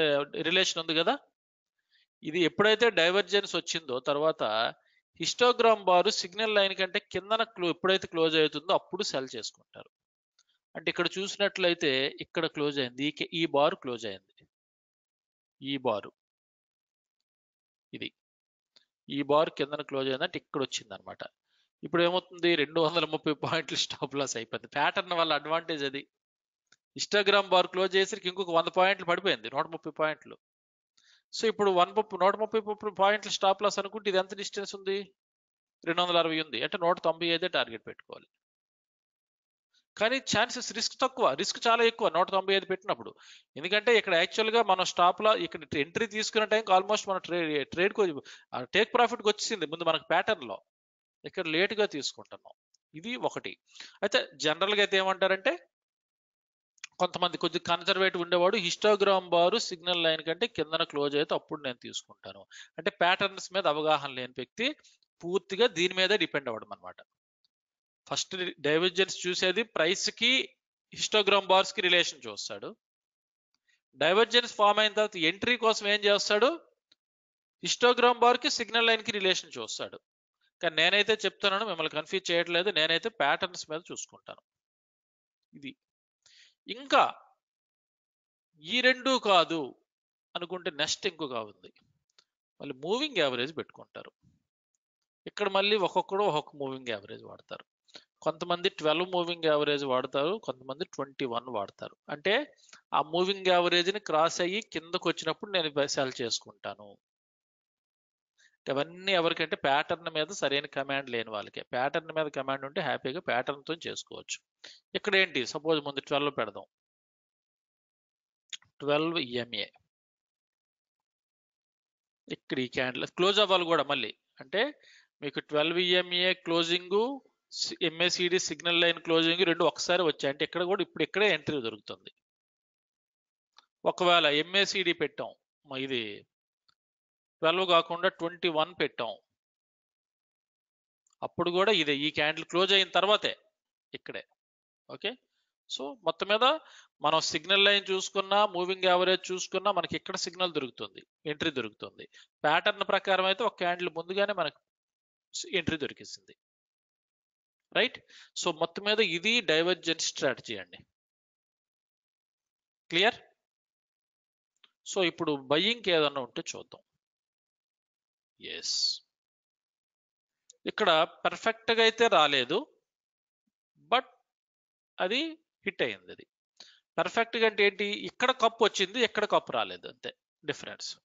రిలేషన్ ఉంది కదా? ఇది ఎప్పుడైతే డైవర్జెన్స్ వచ్చిందో తర్వాత హిస్టోగ్రామ్ బార్ సిగ్నల్ లైన్ కంటే కిందన క్లో ఎప్పుడైతే క్లోజ్ అవుతుందో అప్పుడు సెల్ చేసుకుంటారు. అంటే ఇక్కడ చూసినట్లయితే ఇక్కడ క్లోజ్ అయింది. ఈ ఈ బార్ క్లోజ్ అయింది. ఈ బారు. ఇది. ఈ బార్ కిందన క్లోజ్ అయిందంటే ఇక్కడ వచ్చింది అనమాట ఇప్పుడు ఏమవుతుంది రెండు వందల ముప్పై పాయింట్లు స్టాప్ లాస్ అయిపోయింది. ప్యాటర్న్ వల్ల అడ్వాంటేజ్ అది. ఇన్స్టాగ్రామ్ బార్ క్లోజ్ చేసరికి ఇంకొక వంద పాయింట్లు పడిపోయింది నూట ముప్పై పాయింట్లు. సో ఇప్పుడు వన్ ముప్పై నూట ముప్పై ముప్పై పాయింట్లు స్టాప్ లాస్ అనుకుంటే ఇది ఎంత డిస్టెన్స్ ఉంది? రెండు వందల అరవై ఉంది. అంటే నూట తొంభై ఐదే టార్గెట్ పెట్టుకోవాలి. కానీ ఛాన్సెస్ రిస్క్ తక్కువ రిస్క్ చాలా ఎక్కువ నూట తొంభై ఐదు పెట్టినప్పుడు. ఎందుకంటే ఇక్కడ యాక్చువల్గా మనం స్టాప్లో ఇక్కడ ఎంట్రీ తీసుకున్న టైంకి ఆల్మోస్ట్ మన ట్రేడ్ ట్రేడ్ టేక్ ప్రాఫిట్కి వచ్చింది ముందు మనకు ప్యాటర్న్లో ఇక్కడ లేట్గా తీసుకుంటున్నాం. ఇది ఒకటి. అయితే జనరల్గా అయితే ఏమంటారంటే కొంతమంది కొద్ది కన్జర్వేటివ్ ఉండేవాడు. హిస్టోగ్రామ్ బారు సిగ్నల్ లైన్ కంటే కిందన క్లోజ్ అయితే అప్పుడు నేను తీసుకుంటాను. అంటే ప్యాటర్న్స్ మీద అవగాహన లేని వ్యక్తి పూర్తిగా దీని మీదే డిపెండ్ అవ్వడం అనమాట ఫస్ట్ డైవర్జెన్స్ చూసేది ప్రైస్కి హిస్టోగ్రామ్ బార్స్కి రిలేషన్ చూస్తాడు. డైవర్జెన్స్ ఫామ్ అయిన తర్వాత ఎంట్రీ కోసం ఏం చేస్తాడు? హిస్టోగ్రామ్ బార్కి సిగ్నల్ లైన్కి రిలేషన్ చూస్తాడు. కానీ నేనైతే చెప్తున్నాను మిమ్మల్ని కన్ఫ్యూజ్ చేయట్లేదు. నేనైతే ప్యాటర్న్స్ మీద చూసుకుంటాను. ఇది. ఇంకా ఈ రెండు కాదు అనుకుంటే నెక్స్ట్ ఇంకొక ఉంది. మళ్ళీ మూవింగ్ యావరేజ్ పెట్టుకుంటారు. ఇక్కడ మళ్ళీ ఒక్కొక్కడు ఒక్కొక్క మూవింగ్ యావరేజ్ వాడతారు. కొంతమంది ట్వెల్వ్ మూవింగ్ యావరేజ్ వాడతారు కొంతమంది ట్వంటీ వన్ వాడతారు. అంటే ఆ మూవింగ్ యావరేజ్ని క్రాస్ అయ్యి కిందకు వచ్చినప్పుడు నేను సెల్ చేసుకుంటాను. ఇవన్నీ ఎవరికంటే ప్యాటర్న్ మీద సరైన కమాండ్ లేని వాళ్ళకి. ప్యాటర్న్ మీద కమాండ్ ఉంటే హ్యాపీగా ప్యాటర్న్తో చేసుకోవచ్చు. ఇక్కడ ఏంటి? సపోజ్ ముందు ట్వెల్వ్ పెడదాం. ట్వెల్వ్ ఈఎంఏ ఇక్కడ ఈ క్యాండిల్ క్లోజ్ అవ్వాలి కూడా మళ్ళీ. అంటే మీకు twelve EMA closing MACD signal line closing రెండు ఒకసారి వచ్చాయి. అంటే ఇక్కడ కూడా ఇప్పుడు ఇక్కడే ఎంట్రీ దొరుకుతుంది. ఒకవేళ ఎంఏసిడి పెట్టాం. ఇది ట్వెల్వ్ కాకుండా ట్వంటీ వన్ పెట్టాం. అప్పుడు కూడా ఇదే ఈ క్యాండిల్ క్లోజ్ అయిన తర్వాతే ఇక్కడే. ఓకే? సో మొత్తం మీద మనం సిగ్నల్ లైన్ చూసుకున్నా మూవింగ్ యావరేజ్ చూసుకున్నా మనకి ఇక్కడ సిగ్నల్ దొరుకుతుంది ఎంట్రీ దొరుకుతుంది. ప్యాటర్న్ ప్రకారం అయితే ఒక క్యాండిల్ ముందుగానే మనకు ఎంట్రీ దొరికిస్తుంది రైట్ సో మొత్తం మీద ఇది డైవర్జెన్స్ స్ట్రాటజీ అండి. క్లియర్ సో ఇప్పుడు బయ్యింగ్ ఏదన్నా ఉంటే చూద్దాం. ఎస్ ఇక్కడ పర్ఫెక్ట్గా అయితే రాలేదు బట్ అది హిట్ అయింది అది. పర్ఫెక్ట్గా అంటే ఏంటి? ఇక్కడ కప్పు వచ్చింది ఎక్కడ కప్పు రాలేదు అంతే. డిఫరెన్స్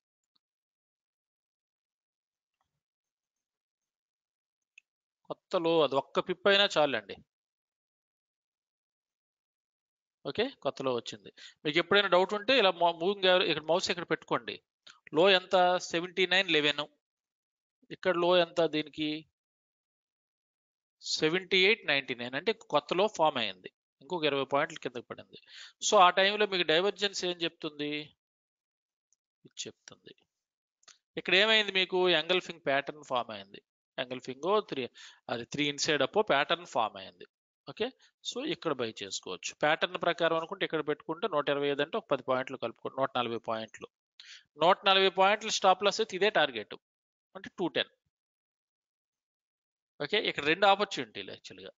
కొత్తలో అది ఒక్క పిప్ అయినా చాలండి. ఓకే కొత్తలో వచ్చింది. మీకు ఎప్పుడైనా డౌట్ ఉంటే ఇలా మూవింగ్ ఇక్కడ మౌస్ ఇక్కడ పెట్టుకోండి. లో ఎంత? సెవెంటీ నైన్ లెవెన్ ఇక్కడ లో ఎంత దీనికి? సెవెంటీ ఎయిట్ నైన్టీ నైన్ అంటే కొత్తలో ఫామ్ అయింది. ఇంకొక ఇరవై పాయింట్ల కిందకి పడింది. సో ఆ టైంలో మీకు డైవర్జెన్స్ ఏం చెప్తుంది? ఇది చెప్తుంది. ఇక్కడ ఏమైంది మీకు? ఎంగల్ఫింగ్ ప్యాటర్న్ ఫామ్ అయింది. ఎంగల్ఫింగ్ త్రీ అది three inside up pattern form అయింది. ఓకే? సో ఇక్కడ బై చేసుకోవచ్చు. ప్యాటర్న్ ప్రకారం అనుకుంటే ఇక్కడ పెట్టుకుంటే నూట ఇరవై ఐదు అంటే ఒక పది పాయింట్లు కలుపుకోండి నూట నలభై పాయింట్లు. నూట నలభై పాయింట్లు స్టాప్ లాస్ అయితే ఇదే టార్గెట్ అంటే టూ టెన్ ఓకే ఇక్కడ రెండు ఆపర్చునిటీలు యాక్చువల్గా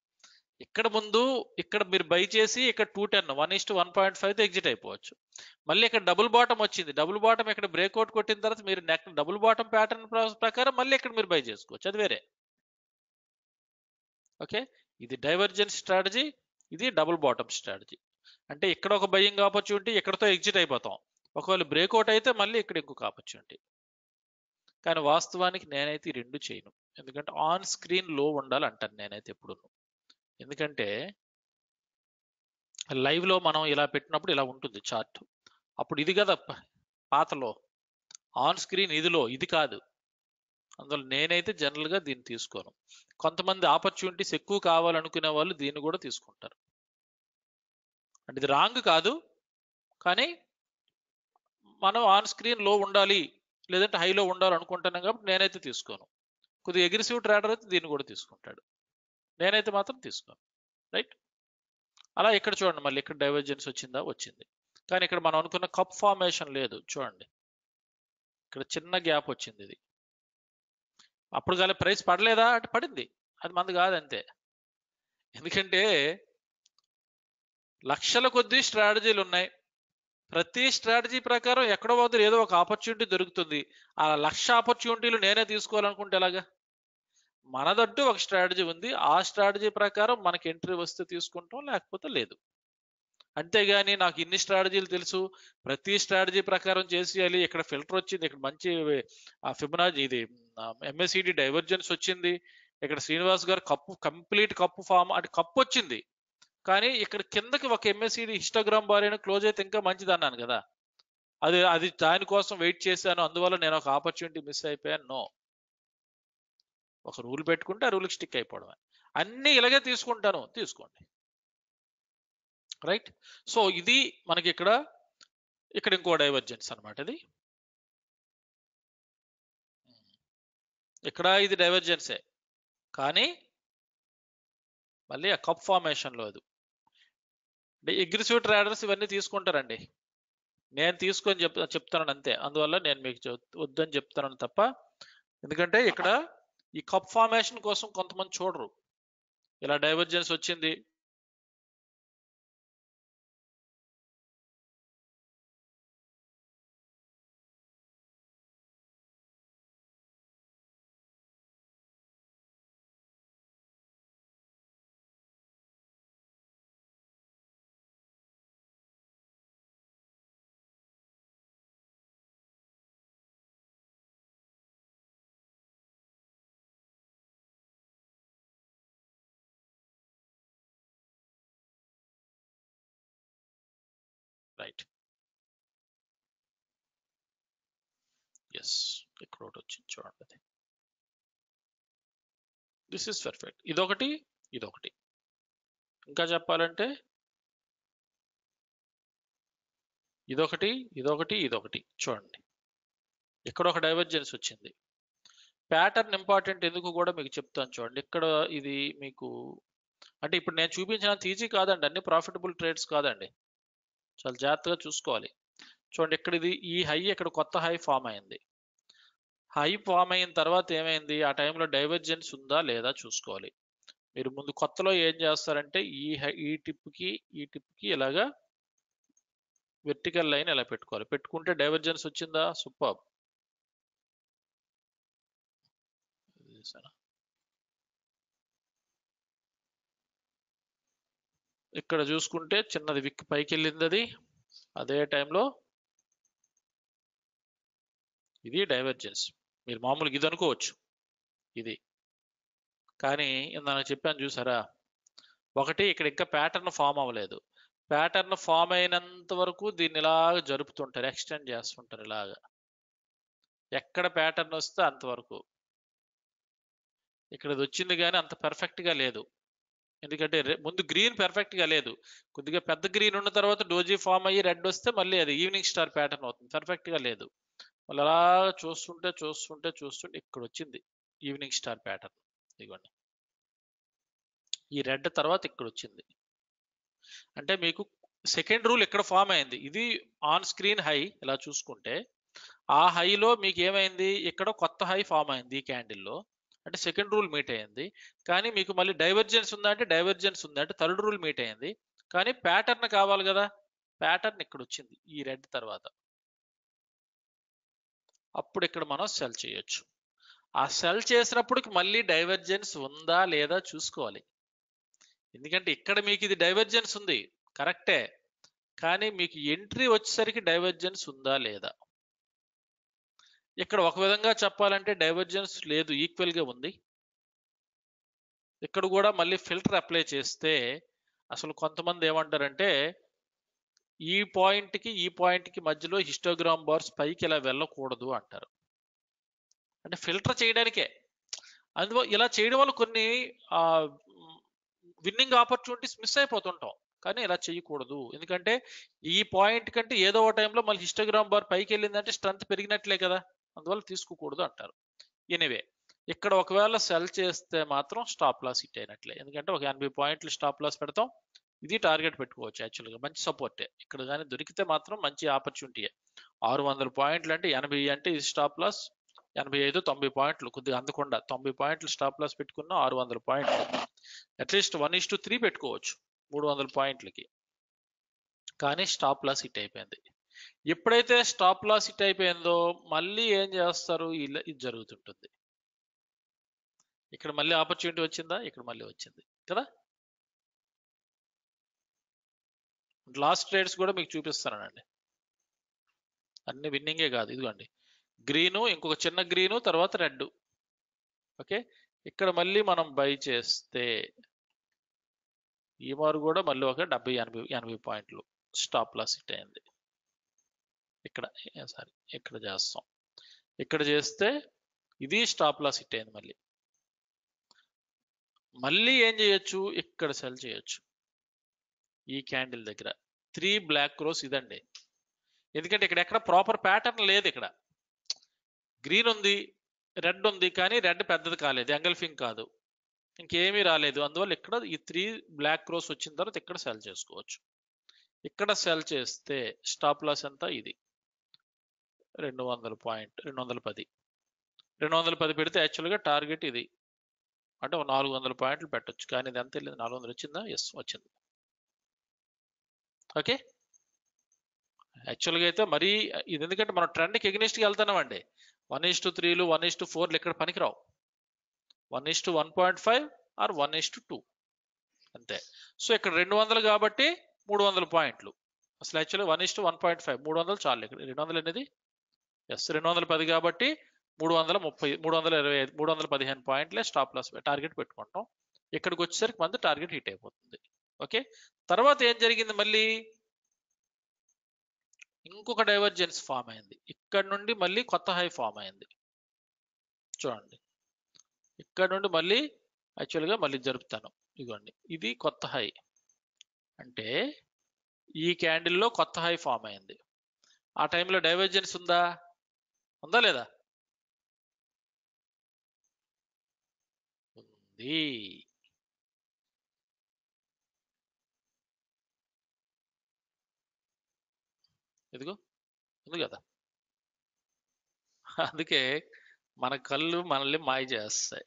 ఇక్కడ ముందు ఇక్కడ మీరు బై చేసి ఇక్కడ two ten one is to one point five exit అయిపోవచ్చు. మళ్ళీ ఇక్కడ డబుల్ బాటం వచ్చింది. డబుల్ బాటం ఇక్కడ బ్రేక్అవుట్ కొట్టిన తర్వాత మీరు నెక్ డబుల్ బాటం ప్యాటర్న్ ప్రకారం మళ్ళీ ఇక్కడ మీరు బై చేసుకోవచ్చు. అది వేరే. ఓకే ఇది డైవర్జెన్స్ స్ట్రాటజీ ఇది డబుల్ బాటమ్ స్ట్రాటజీ అంటే ఇక్కడ ఒక బయ్యింగ్ ఆపర్చునిటీ ఇక్కడతో ఎగ్జిట్ అయిపోతాం. ఒకవేళ బ్రేక్అవుట్ అయితే మళ్ళీ ఇక్కడ ఇంకొక ఆపర్చునిటీ కానీ వాస్తవానికి నేనైతే ఈ రెండు చేయను. ఎందుకంటే ఆన్ స్క్రీన్లో ఉండాలి అంటాను నేనైతే ఎప్పుడు ఎందుకంటే లైవ్లో మనం ఇలా పెట్టినప్పుడు ఇలా ఉంటుంది చార్ట్ అప్పుడు ఇది కదా పాతలో. ఆన్ స్క్రీన్ ఇదిలో ఇది కాదు. అందువల్ల నేనైతే జనరల్గా దీన్ని తీసుకోను. కొంతమంది ఆపర్చునిటీస్ ఎక్కువ కావాలనుకునే వాళ్ళు దీన్ని కూడా తీసుకుంటారు. అంటే ఇది రాంగ్ కాదు. కానీ మనం ఆన్ స్క్రీన్లో ఉండాలి. లేదంటే హైలో ఉండాలనుకుంటున్నాం కాబట్టి నేనైతే తీసుకోను. కొద్దిగా అగ్రెసివ్ ట్రేడర్ అయితే దీన్ని కూడా తీసుకుంటాడు. నేనైతే మాత్రం తీసుకోను. రైట్ అలా ఇక్కడ చూడండి మళ్ళీ ఇక్కడ డైవర్జెన్స్ వచ్చిందా? వచ్చింది. కానీ ఇక్కడ మనం అనుకున్న కప్ ఫార్మేషన్ లేదు. చూడండి. ఇక్కడ చిన్న గ్యాప్ వచ్చింది ఇది. అప్పుడు కానీ ప్రైస్ పడలేదా? అంటే పడింది. అది మంది కాదంతే. ఎందుకంటే లక్షల కొద్ది స్ట్రాటజీలు ఉన్నాయి. ప్రతి స్ట్రాటజీ ప్రకారం ఎక్కడో వద్ద ఏదో ఒక ఆపర్చునిటీ దొరుకుతుంది. ఆ లక్ష ఆపర్చునిటీలు నేనే తీసుకోవాలనుకుంటే ఎలాగా? మనదంటూ ఒక స్ట్రాటజీ ఉంది. ఆ స్ట్రాటజీ ప్రకారం మనకి ఎంట్రీ వస్తే తీసుకుంటాం లేకపోతే లేదు. అంతేగాని నాకు ఇన్ని స్ట్రాటజీలు తెలుసు. ప్రతి స్ట్రాటజీ ప్రకారం చేసేయాలి. ఇక్కడ ఫిల్టర్ వచ్చింది. ఇక్కడ మంచి ఆ ఫిబనాజీ ఇది ఎంఎస్సిడి డైవర్జెన్స్ వచ్చింది. ఇక్కడ శ్రీనివాస్ గారు కప్పు కంప్లీట్ కప్పు ఫామ్ అంటే కప్పు వచ్చింది. కానీ ఇక్కడ కిందకి ఒక ఎంఎస్సిడి ఇన్స్టాగ్రామ్ బారేను క్లోజ్ అయితే ఇంకా మంచిది అన్నాను కదా. అది అది దానికోసం వెయిట్ చేశాను అందువల్ల నేను ఒక ఆపర్చునిటీ మిస్ అయిపోయాను. నో ఒక రూల్ పెట్టుకుంటే ఆ రూల్కి స్టిక్ అయిపోవడమే. అన్ని ఇలాగే తీసుకుంటాను. తీసుకోండి. రైట్ సో ఇది మనకి ఇక్కడ ఇక్కడ ఇంకో డైవర్జెన్స్ అనమాట ఇది. ఇక్కడ ఇది డైవర్జెన్సే కానీ మళ్ళీ ఆ కప్ ఫార్మేషన్లో అది అది అగ్రెసివ్ ట్రేడర్స్ ఇవన్నీ తీసుకుంటారండి. నేను తీసుకొని చెప్ చెప్తాను అంతే. అందువల్ల నేను మీకు వద్దని చెప్తాను తప్ప ఎందుకంటే ఇక్కడ ఈ కప్ ఫార్మేషన్ కోసం కొంతమంది చూడరు. ఇలా డైవర్జెన్స్ వచ్చింది క్రోడ్ వచ్చింది చూడండి అది. దిస్ ఇస్ పర్ఫెక్ట్ ఇదొకటి ఇదొకటి. ఇంకా చెప్పాలంటే ఇదొకటి ఇదొకటి ఇదొకటి. చూడండి. ఇక్కడ ఒక డైవర్జెన్స్ వచ్చింది. ప్యాటర్న్ ఇంపార్టెంట్ ఎందుకు కూడా మీకు చెప్తాను చూడండి. ఇక్కడ ఇది మీకు అంటే ఇప్పుడు నేను చూపించినంత ఈజీ కాదండి. అన్ని ప్రాఫిటబుల్ ట్రేడ్స్ కాదండి. చాలా జాగ్రత్తగా చూసుకోవాలి. చూడండి ఇక్కడ ఇది ఈ హై ఇక్కడ కొత్త హై ఫామ్ అయింది. హై ఫామ్ అయిన తర్వాత ఏమైంది? ఆ టైంలో డైవర్జెన్స్ ఉందా? లేదా? చూసుకోవాలి. మీరు ముందు కొత్తలో ఏం చేస్తారంటే ఈ ఈ టిప్కి ఈ టిప్కి ఇలాగా వెర్టికల్ లైన్ ఇలా పెట్టుకోవాలి. పెట్టుకుంటే డైవర్జెన్స్ వచ్చిందా? సూపర్. ఇక్కడ చూసుకుంటే చిన్నది విక్ పైకి వెళ్ళింది అది అదే టైంలో ఇది డైవర్జెన్స్. మీరు మామూలుగా ఇది అనుకోవచ్చు. ఇది. కానీ ఇందాక చెప్పాను చూసారా? ఒకటి ఇక్కడ ఇంకా ప్యాటర్న్ ఫామ్ అవ్వలేదు. ప్యాటర్న్ ఫామ్ అయినంత వరకు దీన్ని ఇలాగ జరుపుతుంటారు ఎక్స్టెండ్ చేస్తుంటారు ఇలాగా. ఎక్కడ ప్యాటర్న్ వస్తే అంతవరకు ఇక్కడ ఇది వచ్చింది కానీ అంత పర్ఫెక్ట్గా లేదు. ఎందుకంటే ముందు గ్రీన్ పర్ఫెక్ట్గా లేదు. కొద్దిగా పెద్ద గ్రీన్ ఉన్న తర్వాత డోజీ ఫామ్ అయ్యి రెడ్ వస్తే మళ్ళీ అది ఈవినింగ్ స్టార్ ప్యాటర్న్ అవుతుంది. పర్ఫెక్ట్గా లేదు. మళ్ళీ అలా చూస్తుంటే చూస్తుంటే చూస్తుంటే ఇక్కడ వచ్చింది ఈవినింగ్ స్టార్ ప్యాటర్న్. ఇదిగోండి. ఈ రెడ్ తర్వాత ఇక్కడ వచ్చింది అంటే మీకు సెకండ్ రూల్ ఇక్కడ ఫామ్ అయింది. ఇది ఆన్ స్క్రీన్ హై ఇలా చూసుకుంటే ఆ హైలో మీకు ఏమైంది ఇక్కడ కొత్త హై ఫామ్ అయింది ఈ క్యాండిల్లో. అంటే సెకండ్ రూల్ మీట్ అయింది. కానీ మీకు మళ్ళీ డైవర్జెన్స్ ఉందా అంటే డైవర్జెన్స్ ఉంది. అంటే థర్డ్ రూల్ మీట్ అయింది. కానీ ప్యాటర్న్ కావాలి కదా? ప్యాటర్న్ ఇక్కడ వచ్చింది ఈ రెడ్ తర్వాత. అప్పుడు ఇక్కడ మనం సెల్ చేయొచ్చు. ఆ సెల్ చేసినప్పటికి మళ్ళీ డైవర్జెన్స్ ఉందా లేదా చూసుకోవాలి. ఎందుకంటే ఇక్కడ మీకు ఇది డైవర్జెన్స్ ఉంది. కరెక్టే కానీ మీకు ఎంట్రీ వచ్చేసరికి డైవర్జెన్స్ ఉందా లేదా? ఇక్కడ ఒక విధంగా చెప్పాలంటే డైవర్జెన్స్ లేదు ఈక్వల్గా ఉంది. ఇక్కడ కూడా మళ్ళీ ఫిల్టర్ అప్లై చేస్తే అసలు కొంతమంది ఏమంటారంటే ఈ పాయింట్కి ఈ పాయింట్కి మధ్యలో హిస్టోగ్రామ్ బార్స్ పైకి ఇలా వెళ్ళకూడదు అంటారు. అంటే ఫిల్టర్ చేయడానికే. అందులో ఇలా చేయడం వల్ల కొన్ని విన్నింగ్ ఆపర్చునిటీస్ మిస్ అయిపోతుంటాం. కానీ ఇలా చేయకూడదు. ఎందుకంటే ఈ పాయింట్ కంటే ఏదో ఒక టైంలో మళ్ళీ హిస్టోగ్రామ్ బార్ పైకి వెళ్ళిందంటే స్ట్రెంత్ పెరిగినట్లే కదా! అందువల్ల తీసుకోకూడదు అంటారు. ఎనివే ఇక్కడ ఒకవేళ సెల్ చేస్తే మాత్రం స్టాప్ లాస్ హిట్ అయినట్లే. ఎందుకంటే ఒక ఎనభై పాయింట్లు స్టాప్ లాస్ పెడతాం. ఇది టార్గెట్ పెట్టుకోవచ్చు యాక్చువల్గా మంచి సపోర్టే ఇక్కడ కానీ దొరికితే మాత్రం మంచి ఆపర్చునిటీయే ఆరు వందల పాయింట్లు అంటే ఎనభై అంటే ఇది స్టాప్ లాస్ ఎనభై ఐదు తొంభై పాయింట్లు. కొద్దిగా అందకుండా తొంభై పాయింట్లు స్టాప్ లాస్ పెట్టుకున్న ఆరు వందల పాయింట్లు. At least one is to three పెట్టుకోవచ్చు మూడు వందల పాయింట్లకి. కానీ స్టాప్ లాస్ హిట్ అయిపోయింది. ఎప్పుడైతే స్టాప్ లాస్ హిట్ అయిపోయిందో మళ్ళీ ఏం చేస్తారు? ఇలా ఇది జరుగుతుంటుంది. ఇక్కడ మళ్ళీ ఆపర్చునిటీ వచ్చిందా? ఇక్కడ మళ్ళీ వచ్చింది. కదా? లాస్ట్ ట్రేడ్స్ కూడా మీకు చూపిస్తానండి. అన్ని విన్నింగే కాదు ఇదిగోండి. గ్రీను ఇంకొక చిన్న గ్రీను తర్వాత రెడ్ ఓకే? ఇక్కడ మళ్ళీ మనం బై చేస్తే ఈ మారు కూడా మళ్ళీ ఒక డెబ్బై ఎనభై ఎనభై పాయింట్లు స్టాప్ లాస్ హిట్ అయింది. ఇక్కడ సారీ ఇక్కడ చేస్తాం. ఇక్కడ చేస్తే ఇది స్టాప్ లాస్ హిట్ అయింది మళ్ళీ. మళ్ళీ ఏం చేయొచ్చు? ఇక్కడ సెల్ చేయొచ్చు. ఈ క్యాండిల్ దగ్గర. త్రీ బ్లాక్ క్రోస్ ఇదండి. ఎందుకంటే ఇక్కడ ఎక్కడ ప్రాపర్ ప్యాటర్న్ లేదు ఇక్కడ. గ్రీన్ ఉంది రెడ్ ఉంది కానీ రెడ్ పెద్దది కాలేదు ఎంగల్ఫింగ్ కాదు. ఇంకేమీ రాలేదు. అందువల్ల ఇక్కడ ఈ త్రీ బ్లాక్ క్రోస్ వచ్చిన తర్వాత ఇక్కడ సెల్ చేసుకోవచ్చు. ఇక్కడ సెల్ చేస్తే స్టాప్ లాస్ ఎంత? ఇది. రెండు వందల పాయింట్ రెండు వందల పది. రెండు వందల పది పెడితే యాక్చువల్గా టార్గెట్ ఇది. అంటే నాలుగు వందల పాయింట్లు పెట్టొచ్చు. కానీ ఇది ఎంత వెళ్ళింది? నాలుగు వందలు వచ్చిందా? ఎస్ వచ్చింది. ఓకే? యాక్చువల్గా అయితే మరీ ఇది ఎందుకంటే మనం ట్రెండ్కి ఎగ్నిస్ట్కి వెళ్తున్నామండి వన్ ఈస్ టు త్రీలు వన్ ఈస్ టు ఫోర్లు ఇక్కడ పనికిరావు. One is to one point five or one is to two. అంతే. సో ఇక్కడ రెండు వందలు కాబట్టి మూడు వందల పాయింట్లు. అసలు యాక్చువల్గా one is to one point five మూడు వందలు చాలు ఇక్కడ. రెండు వందలు అనేది ఎస్ రెండు వందల పది కాబట్టి మూడు వందల ముప్పై మూడు వందల ఇరవై ఐదు మూడు వందల పదిహేను పాయింట్లే స్టాప్ లాస్ టార్గెట్ పెట్టుకుంటాం. ఇక్కడికి వచ్చేసరికి మంది టార్గెట్ హిట్ అయిపోతుంది. ఓకే? తర్వాత ఏం జరిగింది మళ్ళీ? ఇంకొక డైవర్జెన్స్ ఫామ్ అయింది. ఇక్కడ నుండి మళ్ళీ కొత్త హై ఫామ్ అయింది. చూడండి. ఇక్కడ నుండి మళ్ళీ యాక్చువల్గా మళ్ళీ జరుపుతాను. ఇదిగోండి. ఇది కొత్త హై అంటే ఈ క్యాండిల్లో కొత్త హై ఫామ్ అయింది. ఆ టైంలో డైవర్జెన్స్ ఉందా? ఉందా లేదా? ఉంది. ఇదిగో ఉంది కదా? అందుకే మన కళ్ళు మనల్ని మాయ చేస్తాయి.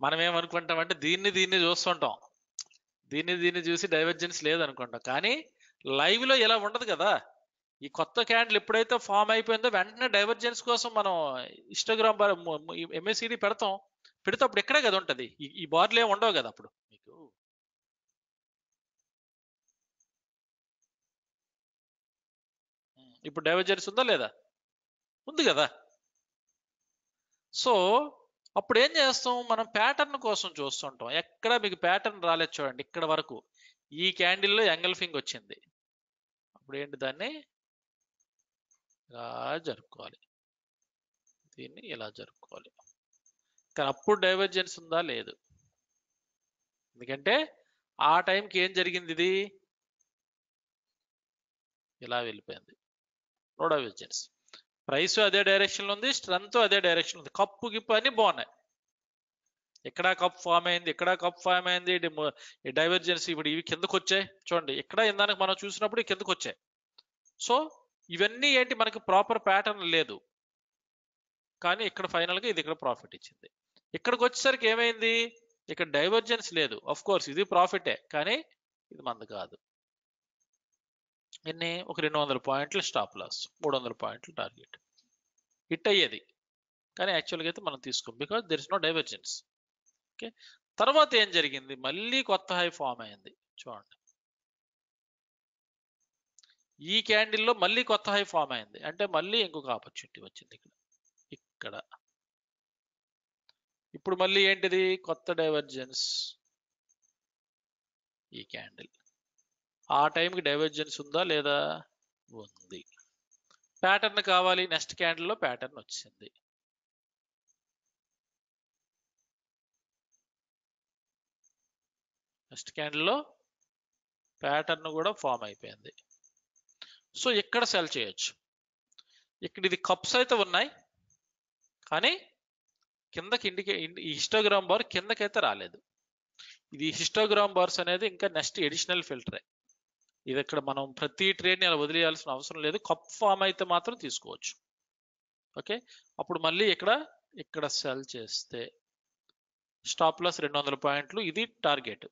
మనం ఏమనుకుంటామంటే దీన్ని దీన్ని చూస్తుంటాం. దీన్ని దీన్ని చూసి డైవర్జెన్స్ లేదనుకుంటాం. కానీ లైవ్లో ఇలా ఉండదు కదా. ఈ కొత్త క్యాండిల్ ఎప్పుడైతే ఫామ్ అయిపోయిందో వెంటనే డైవర్జెన్స్ కోసం మనం ఇన్స్టాగ్రామ్ ఎంఎస్సిడి పెడతాం. పెడితే అప్పుడు ఎక్కడే కదా ఉంటుంది. ఈ- ఈ బార్లు ఏమి ఉండవు కదా అప్పుడు మీకు ఉమ్, ఇప్పుడు డైవర్జెన్స్ ఉందా లేదా? ఉంది కదా. సో అప్పుడు ఏం చేస్తాం? మనం ప్యాటర్న్ కోసం చూస్తుంటాం. ఎక్కడ మీకు ప్యాటర్న్ రాలేదు చూడండి ఇక్కడ వరకు. ఈ క్యాండిల్లో ఎంగల్ఫింగ్ వచ్చింది. అప్పుడు ఏంటి దాన్ని? ఇలా జరుపుకోవాలి. దీన్ని ఇలా జరుపుకోవాలి. కానీ అప్పుడు డైవర్జెన్స్ ఉందా? లేదు. ఎందుకంటే ఆ టైంకి ఏం జరిగింది ఇది? ఇలా వెళ్ళిపోయింది. నో విజన్స్ ప్రైస్ అదే డైరెక్షన్లో ఉంది స్ట్రెంత్ అదే డైరెక్షన్ ఉంది. కప్పు గిప్పు అన్ని బాగున్నాయి. ఎక్కడ కప్ ఫామ్ అయింది ఎక్కడ కప్ ఫామ్ అయింది డైవర్జెన్స్ ఇప్పుడు ఇవి కిందకు వచ్చాయి. చూడండి ఇక్కడ ఇందాక మనం చూసినప్పుడు కిందకు వచ్చాయి. సో ఇవన్నీ ఏంటి? మనకి ప్రాపర్ ప్యాటర్న్ లేదు. కానీ ఇక్కడ ఫైనల్గా ఇది ఇక్కడ ప్రాఫిట్ ఇచ్చింది. ఇక్కడికి వచ్చేసరికి ఏమైంది? ఇక్కడ డైవర్జెన్స్ లేదు. ఆఫ్ కోర్స్ ఇది ప్రాఫిటే కానీ ఇది మంది కాదు. ఎన్ని? ఒక రెండు వందల పాయింట్లు స్టాప్ లాస్ మూడు వందల పాయింట్లు టార్గెట్ హిట్ అయ్యేది. కానీ యాక్చువల్గా అయితే మనం తీసుకోం. Because there is no divergence okay తర్వాత ఏం జరిగింది? మళ్ళీ కొత్త హై ఫామ్ అయింది. చూడండి. ఈ క్యాండిల్లో మళ్ళీ కొత్త హై ఫామ్ అయింది. అంటే మళ్ళీ ఇంకొక ఆపర్చునిటీ వచ్చింది ఇక్కడ. ఇక్కడ. ఇప్పుడు మళ్ళీ ఏంటిది? కొత్త డైవర్జెన్స్ ఈ క్యాండిల్ ఆ టైంకి డైవర్జెన్స్ ఉందా లేదా ఉంది. ప్యాటర్న్ కావాలి నెక్స్ట్ క్యాండిల్లో ప్యాటర్న్ వచ్చింది. నెక్స్ట్ క్యాండిల్లో ప్యాటర్న్ కూడా ఫామ్ అయిపోయింది. సో ఇక్కడ సెల్ చేయొచ్చు. ఇక్కడ ఇది కప్స్ అయితే ఉన్నాయి కానీ కిందకి ఇండికే ఈ హిస్టోగ్రామ్ బార్ కిందకైతే రాలేదు. ఇది హిస్టోగ్రామ్ బార్స్ అనేది ఇంకా నెక్స్ట్ ఎడిషనల్ ఫిల్టరే. ఇది ఇక్కడ మనం ప్రతి ట్రేడ్ని అలా వదిలేయాల్సిన అవసరం లేదు. కప్ ఫామ్ అయితే మాత్రం తీసుకోవచ్చు. ఓకే? అప్పుడు మళ్ళీ ఇక్కడ ఇక్కడ సెల్ చేస్తే స్టాప్ లాస్ రెండు వందల పాయింట్లు ఇది టార్గెట్.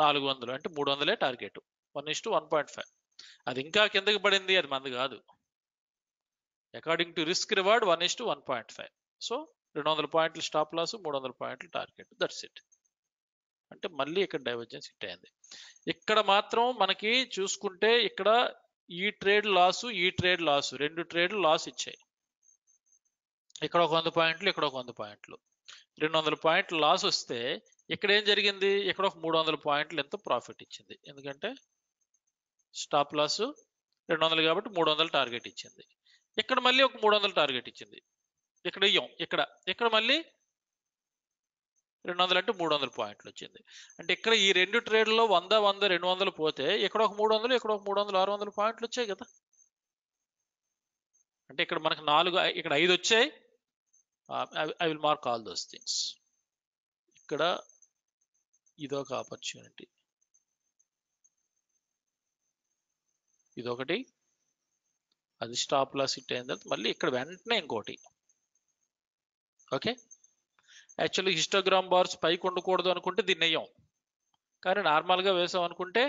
నాలుగు వందలు అంటే మూడు వందలే target. One is to one point five. అది ఇంకా కిందకి పడింది అది మంది కాదు. According to risk reward one is to one point five. So రెండు వందల పాయింట్లు స్టాప్ లాస్ మూడు వందల పాయింట్లు టార్గెట్. That's it. అంటే మళ్ళీ ఇక్కడ డైవర్జెన్స్ హిట్ అయింది. ఇక్కడ మాత్రం మనకి చూసుకుంటే ఇక్కడ ఈ ట్రేడ్ లాసు ఈ ట్రేడ్ లాసు రెండు ట్రేడ్లు లాస్ ఇచ్చాయి. ఇక్కడ ఒక వంద పాయింట్లు ఇక్కడ ఒక వంద పాయింట్లు. రెండు వందల పాయింట్లు లాస్ వస్తే ఇక్కడ ఏం జరిగింది? ఇక్కడ ఒక మూడు వందల పాయింట్లు ఎంత ప్రాఫిట్ ఇచ్చింది? ఎందుకంటే స్టాప్ లాస్ రెండు వందలు కాబట్టి మూడు వందలు టార్గెట్ ఇచ్చింది. ఇక్కడ మళ్ళీ ఒక మూడు వందలు టార్గెట్ ఇచ్చింది. ఇక్కడ ఇయ్యం ఇక్కడ. ఇక్కడ మళ్ళీ రెండు వందలు అంటే మూడు వందల పాయింట్లు వచ్చింది అంటే ఇక్కడ ఈ రెండు ట్రేడ్లో వంద వంద రెండు వందలు పోతే ఇక్కడ ఒక మూడు వందలు ఇక్కడ ఒక మూడు వందలు ఆరు వందల పాయింట్లు వచ్చాయి కదా. అంటే ఇక్కడ మనకు నాలుగు ఇక్కడ ఐదు వచ్చాయి I will mark all those things. ఇక్కడ ఇదొక ఆపర్చునిటీ. ఇదొకటి. అది స్టాప్ లాస్ హిట్ అయిన తర్వాత మళ్ళీ ఇక్కడ వెంటనే ఇంకోటి. ఓకే? యాక్చువల్లీ హిస్టోగ్రామ్ బార్స్ పైకి ఉండకూడదు అనుకుంటే దీన్ని వేయం కానీ నార్మల్గా వేసాం అనుకుంటే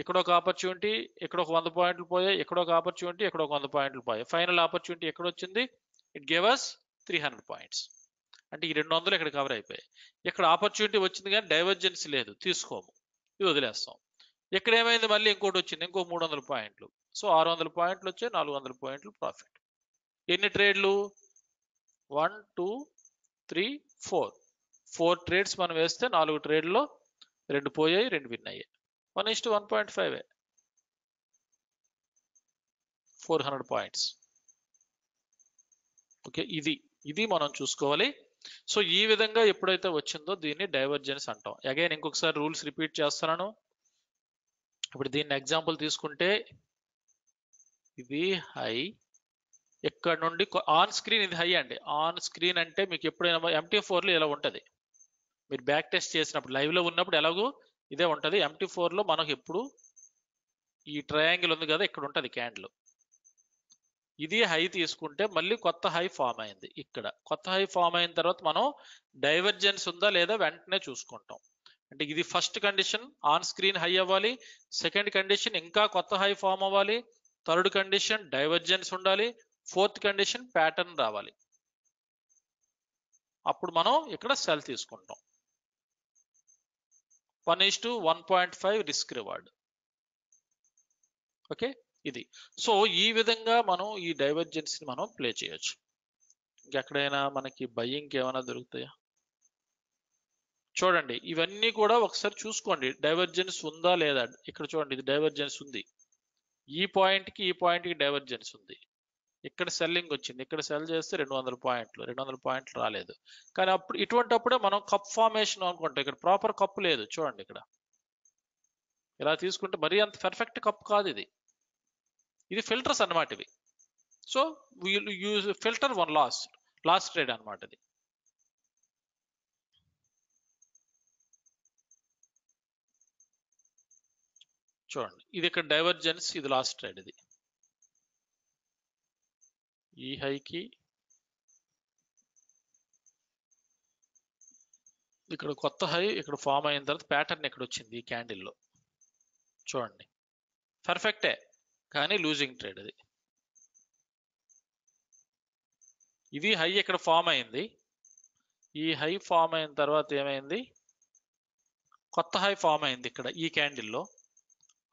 ఇక్కడ ఒక ఆపర్చునిటీ ఇక్కడ ఒక వంద పాయింట్లు పోయాయి ఇక్కడ ఒక ఆపర్చునిటీ ఇక్కడ ఒక వంద పాయింట్లు పోయాయి. ఫైనల్ ఆపర్చునిటీ ఎక్కడ వచ్చింది? It gave us three hundred points అంటే ఈ రెండు వందలు ఇక్కడ కవర్ అయిపోయాయి. ఇక్కడ ఆపర్చునిటీ వచ్చింది కానీ డైవర్జెన్స్ లేదు. తీసుకోము. ఇది వదిలేస్తాం. ఇక్కడ ఏమైంది? మళ్ళీ ఇంకోటి వచ్చింది. ఇంకో మూడు వందల పాయింట్లు. సో ఆరు వందల పాయింట్లు వచ్చాయి నాలుగు వందల పాయింట్లు ప్రాఫిట్ ఎన్ని ట్రేడ్లు? One two three four four trades మనం వేస్తే నాలుగు ట్రేడ్లో రెండు పోయాయి రెండు విన్ అయ్యాయి. One is to one point five four hundred points okay ఇది. ఇది మనం చూసుకోవాలి. సో ఈ విధంగా ఎప్పుడైతే వచ్చిందో దీన్ని డైవర్జెన్స్ అంటాం. అగైన్ ఇంకొకసారి రూల్స్ రిపీట్ చేస్తున్నాను ఇప్పుడు దీన్ని ఎగ్జాంపుల్ తీసుకుంటే ఇది హై ఇక్కడ నుండి ఆన్ స్క్రీన్ ఇది హై అండి. ఆన్ స్క్రీన్ అంటే మీకు ఎప్పుడైనా ఎంటీ ఫోర్లో ఇలా ఉంటుంది. మీరు బ్యాక్ టెస్ట్ చేసినప్పుడు లైవ్లో ఉన్నప్పుడు ఎలాగో ఇదే ఉంటుంది. ఎంటీ ఫోర్లో మనకు ఎప్పుడు ఈ ట్రయాంగిల్ ఉంది కదా ఇక్కడ ఉంటుంది క్యాండిల్ ఇది హై తీసుకుంటే మళ్ళీ కొత్త హై ఫామ్ అయింది ఇక్కడ. కొత్త హై ఫామ్ అయిన తర్వాత మనం డైవర్జెన్స్ ఉందా లేదా వెంటనే చూసుకుంటాం. అంటే ఇది first condition on screen high అవ్వాలి. సెకండ్ కండిషన్ ఇంకా కొత్త హై ఫామ్ అవ్వాలి. థర్డ్ కండిషన్ డైవర్జెన్స్ ఉండాలి. ఫోర్త్ కండిషన్ ప్యాటర్న్ రావాలి. అప్పుడు మనం ఇక్కడ సెల్ తీసుకుంటాం. One is to one point five risk reward. Okay? ఇది. సో ఈ విధంగా మనం ఈ డైవర్జెన్స్ని మనం ప్లే చేయొచ్చు. ఇంకెక్కడైనా మనకి బయ్యింగ్ ఏమైనా దొరుకుతాయా? చూడండి ఇవన్నీ కూడా ఒకసారి చూసుకోండి. డైవర్జెన్స్ ఉందా లేదా? ఇక్కడ చూడండి ఇది డైవర్జెన్స్ ఉంది. ఈ పాయింట్కి ఈ పాయింట్కి డైవర్జెన్స్ ఉంది. ఇక్కడ సెల్లింగ్ వచ్చింది. ఇక్కడ సెల్ చేస్తే రెండు వందల పాయింట్లు రెండు వందల పాయింట్లు రాలేదు. కానీ అప్పుడు ఇటువంటి అప్పుడే మనం కప్ ఫార్మేషన్ అనుకుంటాం. ఇక్కడ ప్రాపర్ కప్ లేదు. చూడండి ఇక్కడ. ఇలా తీసుకుంటే మరీ అంత పర్ఫెక్ట్ కప్ కాదు ఇది. ఇది ఫిల్టర్స్ అన్నమాట ఇవి. So use filter one last last trade అన్నమాట ఇది. చూడండి. ఇది ఇక్కడ డైవర్జెన్స్ ఇది లాస్ట్ ట్రేడ్ ఇది. ఈ హైకి ఇక్కడ కొత్త హై ఇక్కడ ఫామ్ అయిన తర్వాత ప్యాటర్న్ ఇక్కడ వచ్చింది ఈ క్యాండిల్లో? చూడండి. పర్ఫెక్టే కానీ లూజింగ్ ట్రేడ్ అది. ఇది హై ఇక్కడ ఫామ్ అయింది? ఈ హై ఫామ్ అయిన తర్వాత ఏమైంది? కొత్త హై ఫామ్ అయింది ఇక్కడ ఈ క్యాండిల్లో.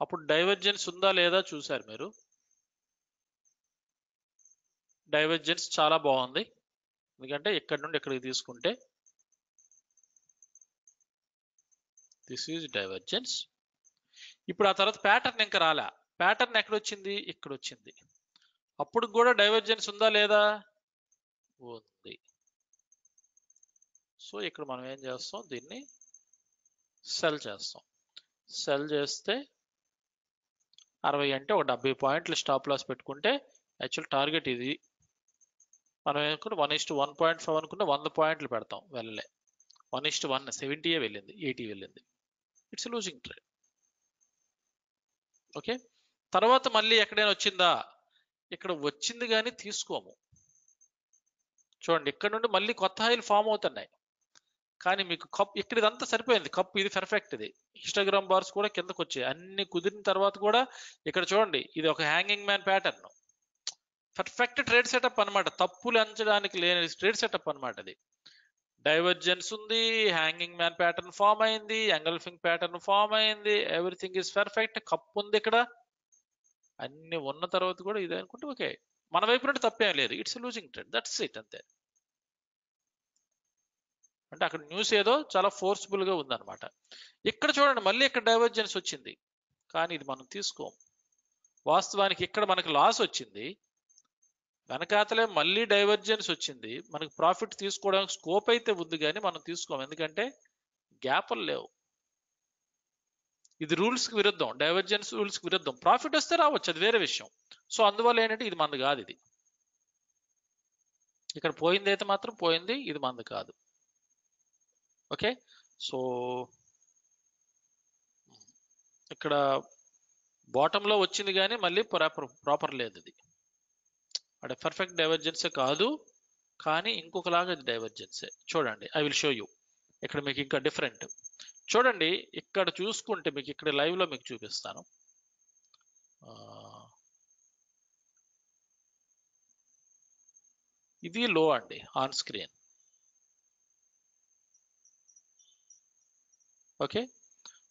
అప్పుడు డైవర్జెన్స్ ఉందా లేదా చూసారు మీరు? డైవర్జెన్స్ చాలా బాగుంది. ఎందుకంటే ఇక్కడ నుండి ఇక్కడికి తీసుకుంటే దిస్ ఈజ్ డైవర్జెన్స్ ఇప్పుడు ఆ తర్వాత ప్యాటర్న్ ఇంకా రాలే. ప్యాటర్న్ ఎక్కడ వచ్చింది ఇక్కడ వచ్చింది అప్పుడు కూడా డైవర్జెన్స్ ఉందా లేదా? ఉంది. సో ఇక్కడ మనం ఏం చేస్తాం? దీన్ని సెల్ చేస్తాం. సెల్ చేస్తే అరవై అంటే ఒక డెబ్బై పాయింట్లు స్టాప్ లాస్ పెట్టుకుంటే యాక్చువల్ టార్గెట్ ఇది. మనం అనుకుంటే one is to one point five అనుకుంటే వంద పాయింట్లు పెడతాం వెళ్ళలే. వన్ ఇస్ట్ వన్ సెవెంటీయే వెళ్ళింది ఎయిటీ వెళ్ళింది. ఇట్స్ లూజింగ్ ట్రేడ్ ఓకే తర్వాత మళ్ళీ ఎక్కడైనా వచ్చిందా? ఇక్కడ వచ్చింది కానీ తీసుకోము. చూడండి ఇక్కడ నుండి మళ్ళీ కొత్త హాయిలు ఫామ్ అవుతున్నాయి. కానీ మీకు కప్ ఇక్కడ ఇదంతా సరిపోయింది. కప్ ఇది పర్ఫెక్ట్ ఇది. ఇన్స్టాగ్రామ్ బార్స్ కూడా కిందకు వచ్చాయి అన్ని కుదిరిన తర్వాత కూడా ఇక్కడ చూడండి ఇది ఒక hanging man pattern perfect trade setup అనమాట తప్పులు అంచడానికి లేని ట్రేడ్ సెటప్ అనమాట అది. డైవర్జెన్స్ ఉంది హ్యాంగింగ్ మ్యాన్ ప్యాటర్న్ ఫామ్ అయింది ఎంగల్ఫింగ్ ప్యాటర్న్ ఫామ్ అయింది ఎవ్రీథింగ్ ఇస్ పర్ఫెక్ట్ కప్ ఉంది ఇక్కడ. అన్ని ఉన్న తర్వాత కూడా ఇది అనుకుంటే ఓకే మన వైపు నుండి తప్పేం లేదు. It's losing trend that's it అంతే. అంటే అక్కడ న్యూస్ ఏదో చాలా ఫోర్స్ఫుల్గా ఉందన్నమాట. ఇక్కడ చూడండి మళ్ళీ ఇక్కడ డైవర్జెన్స్ వచ్చింది. కానీ ఇది మనం తీసుకోం. వాస్తవానికి ఇక్కడ మనకి లాస్ వచ్చింది. వెనకాతలే మళ్ళీ డైవర్జెన్స్ వచ్చింది. మనకి ప్రాఫిట్ తీసుకోవడానికి స్కోప్ అయితే ఉంది కానీ మనం తీసుకోం. ఎందుకంటే గ్యాప్లు లేవు. ఇది రూల్స్కి విరుద్ధం. డైవర్జెన్స్ రూల్స్కి విరుద్ధం. ప్రాఫిట్ వస్తే రావచ్చు. అది వేరే విషయం. సో అందువల్ల ఏంటంటే ఇది మంది కాదు ఇది. ఇక్కడ పోయింది అయితే మాత్రం పోయింది. ఇది మంది కాదు. ఓకే? సో ఇక్కడ బాటంలో వచ్చింది కానీ మళ్ళీ ప్రాపర్ ప్రాపర్ లేదు ఇది. అంటే పర్ఫెక్ట్ డైవర్జెన్సే కాదు కానీ ఇంకొకలాగా అది డైవర్జెన్సే చూడండి ఐ విల్ షో యూ ఇక్కడ మీకు ఇంకా డిఫరెంట్ చూడండి ఇక్కడ చూసుకుంటే మీకు ఇక్కడ లైవ్లో మీకు చూపిస్తాను. ఇది లో అండి ఆన్ స్క్రీన్ ఓకే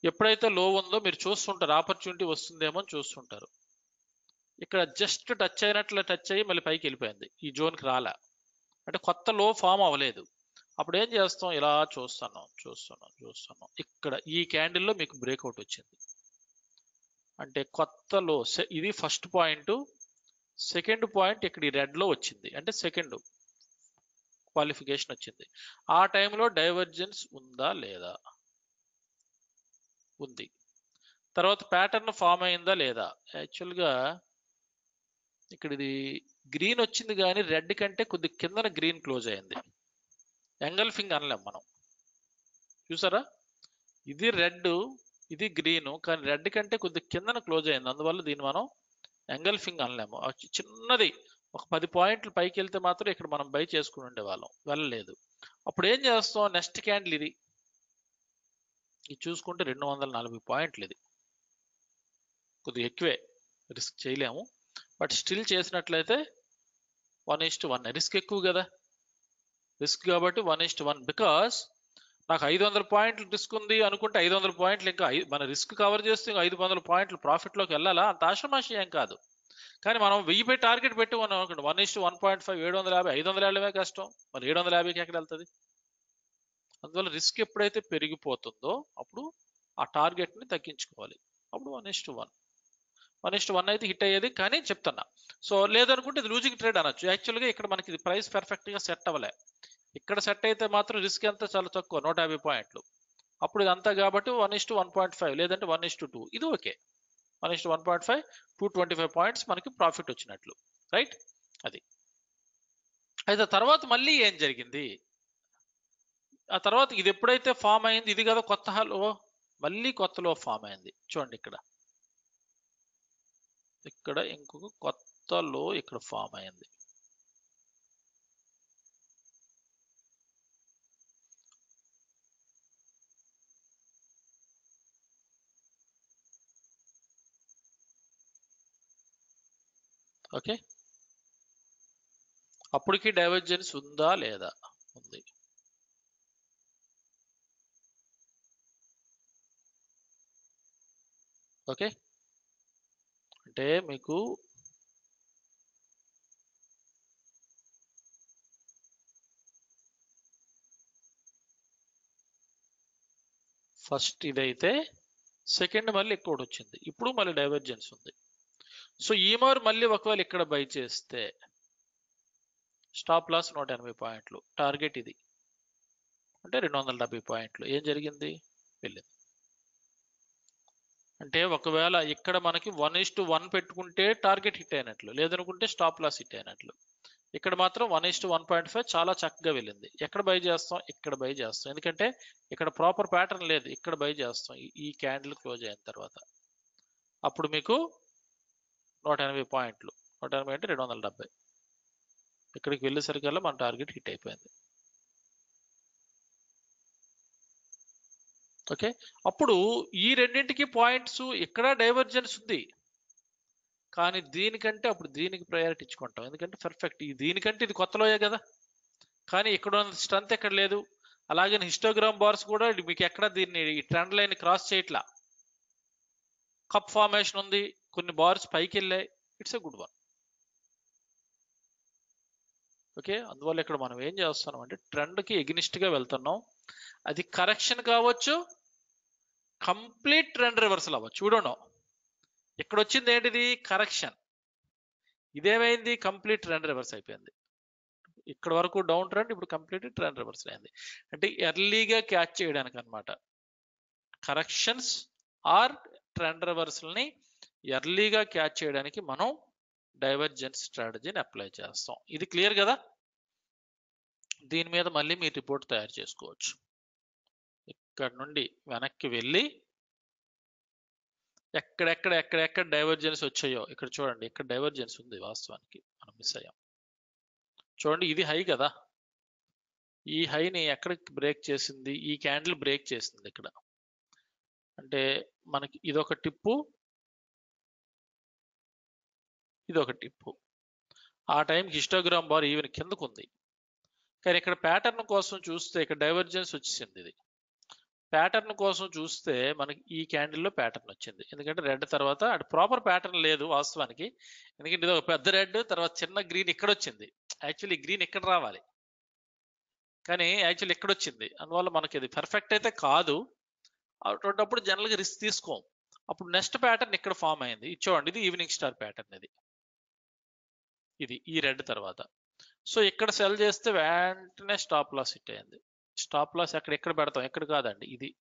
ఎప్పుడైతే లో ఉందో మీరు చూస్తుంటారు ఆపర్చునిటీ వస్తుందేమో అని చూస్తుంటారు. ఇక్కడ జస్ట్ టచ్ అయినట్లు టచ్ అయ్యి మళ్ళీ పైకి వెళ్ళిపోయింది. ఈ జోన్కి రాలే. అంటే కొత్త లో ఫామ్ అవ్వలేదు. అప్పుడు ఏం చేస్తాం? ఇలా చూస్తున్నాం చూస్తున్నాం చూస్తున్నాం. ఇక్కడ ఈ క్యాండిల్లో మీకు బ్రేక్అవుట్ వచ్చింది. అంటే కొత్త లో ఇది ఫస్ట్ పాయింట్ సెకండ్ పాయింట్ ఇక్కడ ఈ రెడ్లో వచ్చింది. అంటే సెకండ్ క్వాలిఫికేషన్ వచ్చింది. ఆ టైంలో డైవర్జెన్స్ ఉందా లేదా? ఉంది. తర్వాత ప్యాటర్న్ ఫామ్ అయిందా లేదా? యాక్చువల్గా ఇక్కడ ఇది గ్రీన్ వచ్చింది కానీ రెడ్ కంటే కొద్ది కిందన గ్రీన్ క్లోజ్ అయింది. ఎంగల్ఫింగ్ అనలేం మనం. చూసారా? ఇది రెడ్ ఇది గ్రీన్ కానీ రెడ్ కంటే కొద్ది కిందన క్లోజ్ అయింది. అందువల్ల దీన్ని మనం ఎంగల్ఫింగ్ అనలేము. చిన్నది ఒక పది పాయింట్లు పైకి వెళ్తే మాత్రం ఇక్కడ మనం బై చేసుకుని ఉండేవాళ్ళం. వెళ్ళలేదు. అప్పుడు ఏం చేస్తాం? నెక్స్ట్ క్యాండిల్ ఇది. ఇది చూసుకుంటే రెండు వందల నలభై పాయింట్లు ఇది. కొద్దిగా ఎక్కువే. రిస్క్ చేయలేము. బట్ స్టిల్ చేసినట్లయితే one is to one. Risk ఎక్కువ కదా. రిస్క్ కాబట్టి వన్ ఈస్ట్ వన్. బికాస్ నాకు ఐదు వందల పాయింట్లు రిస్క్ ఉంది అనుకుంటే ఐదు వందల పాయింట్లు ఇంకా మన రిస్క్ కవర్ చేస్తే ఐదు వందల పాయింట్లు ప్రాఫిట్లోకి వెళ్ళాలా? అంత ఆషమాషి ఏం కాదు. కానీ మనం వెయ్యి పై టార్గెట్ పెట్టి మనం అనుకోండి. One is to one point five ఏడు వందల యాభై ఐదు వందల యాభై కష్టం. మరి ఏడు వందల యాభైకి ఎక్కడ వెళ్తుంది? అందువల్ల రిస్క్ ఎప్పుడైతే పెరిగిపోతుందో అప్పుడు ఆ టార్గెట్ని తగ్గించుకోవాలి. అప్పుడు one is to one. One is to one అయితే హిట్ అయ్యేది కానీ చెప్తున్నా. సో లేదనుకుంటే ఇది లూజింగ్ ట్రేడ్ అనొచ్చు. యాక్చువల్గా ఇక్కడ మనకి ఇది ప్రైస్ పర్ఫెక్ట్గా సెట్ అవ్వలే. ఇక్కడ సెట్ అయితే మాత్రం రిస్క్ ఎంత? చాలా తక్కువ నూట యాభై పాయింట్లు. అప్పుడు ఇదంతా కాబట్టి one is one point five లేదంటే వన్ ఇస్ టూ ఇది okay. One is one point five to twenty five points మనకి ప్రాఫిట్ వచ్చినట్లు. రైట్ అది. అయితే తర్వాత మళ్ళీ ఏం జరిగింది? ఆ తర్వాత ఇది ఎప్పుడైతే ఫామ్ అయింది? ఇది కదా కొత్త హలో. మళ్ళీ కొత్తలో ఫామ్ అయింది. చూడండి ఇక్కడ. ఇక్కడ ఇంకొక కొత్త లో ఇక్కడ ఫామ్ అయింది. ఓకే? అప్పటికి డైవర్జెన్స్ ఉందా లేదా? ఉంది. ఓకే? అంటే మీకు ఫస్ట్ ఇదైతే సెకండ్ మళ్ళీ ఎక్కువ వచ్చింది. ఇప్పుడు మళ్ళీ డైవర్జెన్స్ ఉంది. సో ఈ మారు మళ్ళీ ఒకవేళ ఇక్కడ బై చేస్తే స్టాప్ లాస్ నూట ఎనభై పాయింట్లు. టార్గెట్ ఇది. అంటే రెండు వందల డెబ్బై పాయింట్లు. ఏం జరిగింది? వెళ్ళింది. అంటే ఒకవేళ ఇక్కడ మనకి వన్ ఇస్ టు వన్ పెట్టుకుంటే టార్గెట్ హిట్ అయినట్లు లేదనుకుంటే స్టాప్ లాస్ హిట్ అయినట్లు. ఇక్కడ మాత్రం one is to one point five చాలా చక్కగా వెళ్ళింది. ఎక్కడ బై చేస్తాం? ఇక్కడ బై చేస్తాం. ఎందుకంటే ఇక్కడ ప్రాపర్ ప్యాటర్న్ లేదు. ఇక్కడ బై చేస్తాం. ఈ- క్యాండిల్ క్లోజ్ అయిన తర్వాత. అప్పుడు మీకు నూట ఎనభై పాయింట్లు. నూట ఎనభై అంటే రెండు వందల డెబ్బై. ఇక్కడికి వెళ్ళేసరికల్లా మన టార్గెట్ హిట్ అయిపోయింది. ఓకే? అప్పుడు ఈ రెండింటికి పాయింట్స్ ఇక్కడ డైవర్జెన్స్ ఉంది? కానీ దీనికంటే అప్పుడు దీనికి ప్రయారిటీ ఇచ్చుకుంటాం. ఎందుకంటే పర్ఫెక్ట్ ఈ దీనికంటే ఇది కొత్తలోయే కదా. కానీ ఇక్కడ ఉన్న స్ట్రెంత్ ఎక్కడ లేదు. అలాగే హిస్టోగ్రామ్ బార్స్ కూడా మీకు ఎక్కడ దీన్ని ఈ ట్రెండ్ లైన్ క్రాస్ చేయట్లా. కప్ ఫార్మేషన్ ఉంది. కొన్ని బార్స్ పైకి వెళ్ళాయి. It's a good one okay? అందువల్ల ఇక్కడ మనం ఏం చేస్తున్నాం అంటే ట్రెండ్కి ఎగ్నిస్ట్గా వెళ్తున్నాం. అది కరెక్షన్ కావచ్చు కంప్లీట్ ట్రెండ్ రివర్సల్ అవ్వచ్చు చూడండి. ఇక్కడ వచ్చింది ఏంటిది? కరెక్షన్. ఇదేమైంది? కంప్లీట్ ట్రెండ్ రివర్స్ అయిపోయింది. ఇక్కడ వరకు డౌన్ ట్రెండ్ ఇప్పుడు కంప్లీట్ ట్రెండ్ రివర్స్ అయింది. అంటే ఎర్లీగా క్యాచ్ చేయడానికి అన్నమాట కరెక్షన్స్ ఆర్ ట్రెండ్ రివర్సల్ని ఎర్లీగా క్యాచ్ చేయడానికి మనం డైవర్జెన్స్ స్ట్రాటజీని అప్లై చేస్తాం. ఇది క్లియర్ కదా? దీని మీద మళ్ళీ మీ రిపోర్ట్ తయారు చేసుకోవచ్చు. ఇక్కడ నుండి వెనక్కి వెళ్ళి ఎక్కడెక్కడ ఎక్కడెక్కడ డైవర్జెన్స్ వచ్చాయో ఇక్కడ చూడండి ఇక్కడ డైవర్జెన్స్ ఉంది వాస్తవానికి మనం మిస్ అయ్యాం. చూడండి ఇది హై కదా? ఈ హైని ఎక్కడికి బ్రేక్ చేసింది? ఈ క్యాండిల్ బ్రేక్ చేసింది ఇక్కడ. అంటే మనకి ఇదొక టిప్పు ఇదొక టిప్పు. ఆ టైంకి హిస్టోగ్రామ్ బార్ ఈవెన్ కిందకు ఉంది కానీ ఇక్కడ ప్యాటర్న్ కోసం చూస్తే ఇక్కడ డైవర్జెన్స్ వచ్చేసింది ఇది. ప్యాటర్న్ కోసం చూస్తే మనకి ఈ క్యాండిల్లో ప్యాటర్న్ వచ్చింది. ఎందుకంటే రెడ్ తర్వాత అటు ప్రాపర్ ప్యాటర్న్ లేదు వాస్తవానికి. ఎందుకంటే ఇది ఒక పెద్ద రెడ్ తర్వాత చిన్న గ్రీన్ ఇక్కడ వచ్చింది యాక్చువల్లీ గ్రీన్ ఇక్కడ రావాలి. కానీ యాక్చువల్లీ ఇక్కడ వచ్చింది అందువల్ల మనకి ఇది పర్ఫెక్ట్ అయితే కాదు. అటువంటిప్పుడు జనరల్గా రిస్క్ తీసుకోం. అప్పుడు నెక్స్ట్ ప్యాటర్న్ ఇక్కడ ఫామ్ అయింది. ఇది చూడండి ఇది ఈవినింగ్ స్టార్ ప్యాటర్న్ ఇది. ఇది ఈ రెడ్ తర్వాత. సో ఇక్కడ సెల్ చేస్తే వెంటనే స్టాప్ లాస్ హిట్ అయింది. స్టాప్ లాస్ ఎక్కడ ఎక్కడ పెడతాం? ఎక్కడ కాదండి. ఇది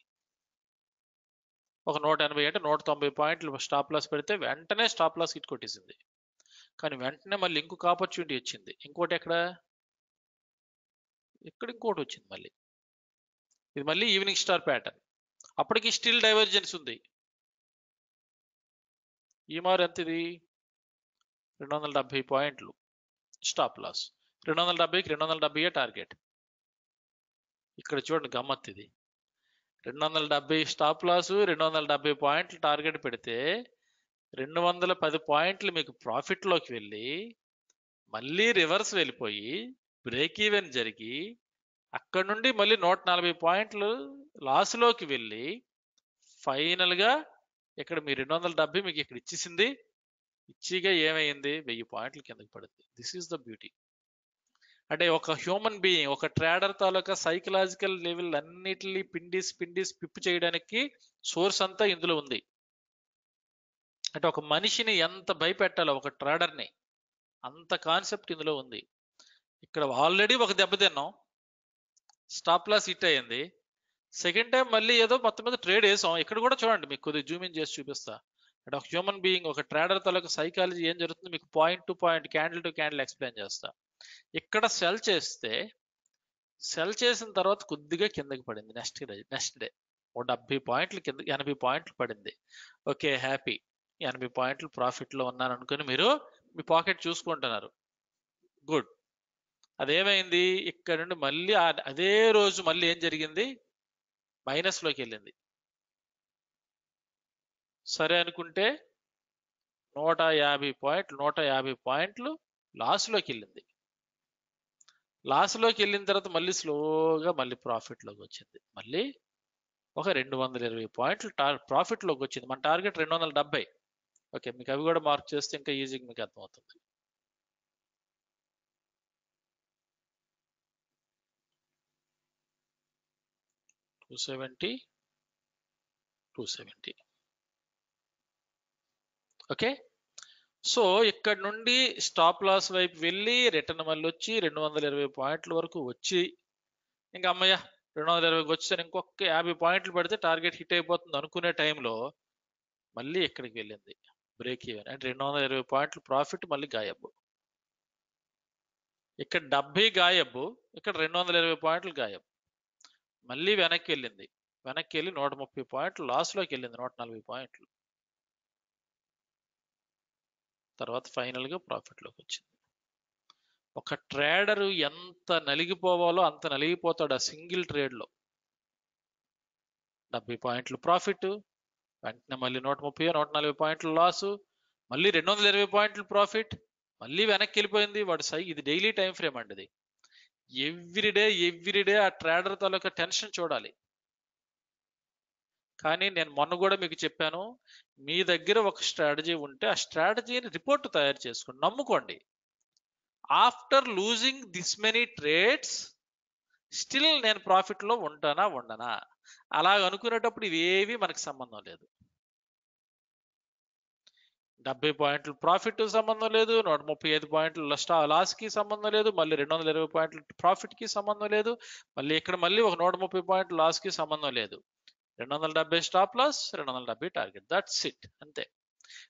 ఒక నూట ఎనభై అంటే నూట తొంభై పాయింట్లు స్టాప్ లాస్ పెడితే వెంటనే స్టాప్ లాస్ హిట్ కొట్టేసింది. కానీ వెంటనే మళ్ళీ ఇంకొక ఆపర్చునిటీ వచ్చింది. ఇంకోటి ఎక్కడ? ఇక్కడ ఇంకోటి వచ్చింది మళ్ళీ. ఇది మళ్ళీ ఈవినింగ్ స్టార్ ప్యాటర్న్. అప్పటికి స్టిల్ డైవర్జెన్స్ ఉంది. ఈ మారు ఎంత ఇది రెండు వందల డెబ్బై పాయింట్లు స్టాప్ లాస్. రెండు వందల డెబ్బైకి రెండు వందల డెబ్బై టార్గెట్. ఇక్కడ చూడండి గమ్మత్ ఇది. రెండు వందల డెబ్బై స్టాప్ లాస్ రెండు వందల డెబ్బై పాయింట్లు టార్గెట్ పెడితే రెండు వందల పది పాయింట్లు మీకు ప్రాఫిట్లోకి వెళ్ళి మళ్ళీ రివర్స్ వెళ్ళిపోయి బ్రేక్ ఈవెన్ జరిగి అక్కడ నుండి మళ్ళీ నూట నలభై పాయింట్లు లాస్లోకి వెళ్ళి ఫైనల్గా ఇక్కడ మీ రెండు వందల డెబ్బై మీకు ఇక్కడ ఇచ్చేసింది. ఇచ్చిగా ఏమైంది? వెయ్యి పాయింట్ల కిందకి పడుతుంది. దిస్ ఈస్ ద బ్యూటీ అంటే ఒక హ్యూమన్ బీయింగ్ ఒక ట్రేడర్ తాలూకా సైకలాజికల్ లెవెల్ అన్నిటిని పిండిస్ పిండిస్ పిప్పు చేయడానికి సోర్స్ అంతా ఇందులో ఉంది. అంటే ఒక మనిషిని ఎంత భయపెట్టాలో ఒక ట్రేడర్ని అంత కాన్సెప్ట్ ఇందులో ఉంది. ఇక్కడ ఆల్రెడీ ఒక దెబ్బ తిన్నాం. స్టాప్ లాస్ హిట్ అయ్యింది. సెకండ్ టైం మళ్ళీ ఏదో మొత్తం మీద ట్రేడ్ వేసాం. ఇక్కడ కూడా చూడండి మీకు కొద్దిగా జూమ్ ఇన్ చేసి చూపిస్తా. అంటే ఒక హ్యూమన్ బీయింగ్ ఒక ట్రేడర్ తాలూకా సైకాలజీ ఏం జరుగుతుంది మీకు point to point candle to candle explain చేస్తా. ఇక్కడ సెల్ చేస్తే సెల్ చేసిన తర్వాత కొద్దిగా కిందకి పడింది నెక్స్ట్ డే నెక్స్ట్ డే. ఓ డెబ్బై పాయింట్లు కింద ఎనభై పాయింట్లు పడింది. Okay happy. ఎనభై పాయింట్లు ప్రాఫిట్లో ఉన్నాను అనుకుని మీరు మీ పాకెట్ చూసుకుంటున్నారు. గుడ్. అదేమైంది? ఇక్కడ నుండి మళ్ళీ అదే రోజు మళ్ళీ ఏం జరిగింది? మైనస్లోకి వెళ్ళింది. సరే అనుకుంటే నూట యాభై పాయింట్లు నూట యాభై పాయింట్లు లాస్లోకి వెళ్ళింది. లాస్లోకి వెళ్ళిన తర్వాత మళ్ళీ స్లోగా మళ్ళీ ప్రాఫిట్లోకి వచ్చింది. మళ్ళీ ఒక రెండు వందల ఇరవై పాయింట్లు టార్ ప్రాఫిట్లోకి వచ్చింది. మన టార్గెట్ రెండు వందల డెబ్బై. ఓకే మీకు అవి కూడా మార్క్ చేస్తే ఇంకా ఈజీగా మీకు అర్థమవుతుంది. Two seventy two seventy. Okay? So ఇక్కడ నుండి స్టాప్ లాస్ వైపు వెళ్ళి రిటర్న్ మళ్ళీ వచ్చి రెండు వందల ఇరవై పాయింట్ల వరకు వచ్చి ఇంకా అమ్మయ్య రెండు వందల ఇరవైకి వచ్చాను ఇంకొక యాభై పాయింట్లు పడితే టార్గెట్ హిట్ అయిపోతుంది అనుకునే టైంలో మళ్ళీ ఇక్కడికి వెళ్ళింది బ్రేక్ ఈవెన్. అంటే రెండు వందల ఇరవై పాయింట్లు ప్రాఫిట్ మళ్ళీ గాయబ్బు ఇక్కడ డెబ్బై గాయబ్బు ఇక్కడ రెండు వందల ఇరవై పాయింట్లు గాయబ్. మళ్ళీ వెనక్కి వెళ్ళింది. వెనక్కి వెళ్ళి నూట ముప్పై పాయింట్లు లాస్లోకి వెళ్ళింది నూట నలభై పాయింట్లు. తర్వాత ఫైనల్గా ప్రాఫిట్లోకి వచ్చింది. ఒక ట్రేడరు ఎంత నలిగిపోవాలో అంత నలిగిపోతాడు ఆ సింగిల్ ట్రేడ్లో. డెబ్బై పాయింట్లు ప్రాఫిట్ వెంటనే మళ్ళీ నూట ముప్పై నూట నలభై పాయింట్లు లాసు మళ్ళీ రెండు వందల ఇరవై పాయింట్లు ప్రాఫిట్ మళ్ళీ వెనక్కి వెళ్ళిపోయింది. వాడు సై ఇది డైలీ టైం ఫ్రేమ్ అండి ఇది ఎవ్రీడే ఎవ్రీడే ఆ ట్రేడర్ తాలూకా టెన్షన్ చూడాలి. కానీ నేను మొన్న కూడా మీకు చెప్పాను మీ దగ్గర ఒక స్ట్రాటజీ ఉంటే ఆ స్ట్రాటజీని రిపోర్ట్ తయారు చేసుకోండి నమ్ముకోండి. After losing this many trades still నేను ప్రాఫిట్లో ఉంటానా ఉండనా? అలా అనుకునేటప్పుడు ఇవేవి మనకు సంబంధం లేదు. డెబ్బై పాయింట్లు ప్రాఫిట్ సంబంధం లేదు నూట ముప్పై ఐదు పాయింట్లు లస్టా లాస్కి సంబంధం లేదు మళ్ళీ రెండు వందల ఇరవై పాయింట్లు ప్రాఫిట్కి సంబంధం లేదు మళ్ళీ ఇక్కడ మళ్ళీ ఒక నూట ముప్పై పాయింట్లు లాస్కి సంబంధం లేదు. రెండు వందల డెబ్బై స్టాప్ లాస్ రెండు వందల డెబ్బై టార్గెట్ దట్స్ ఇట్ అంతే.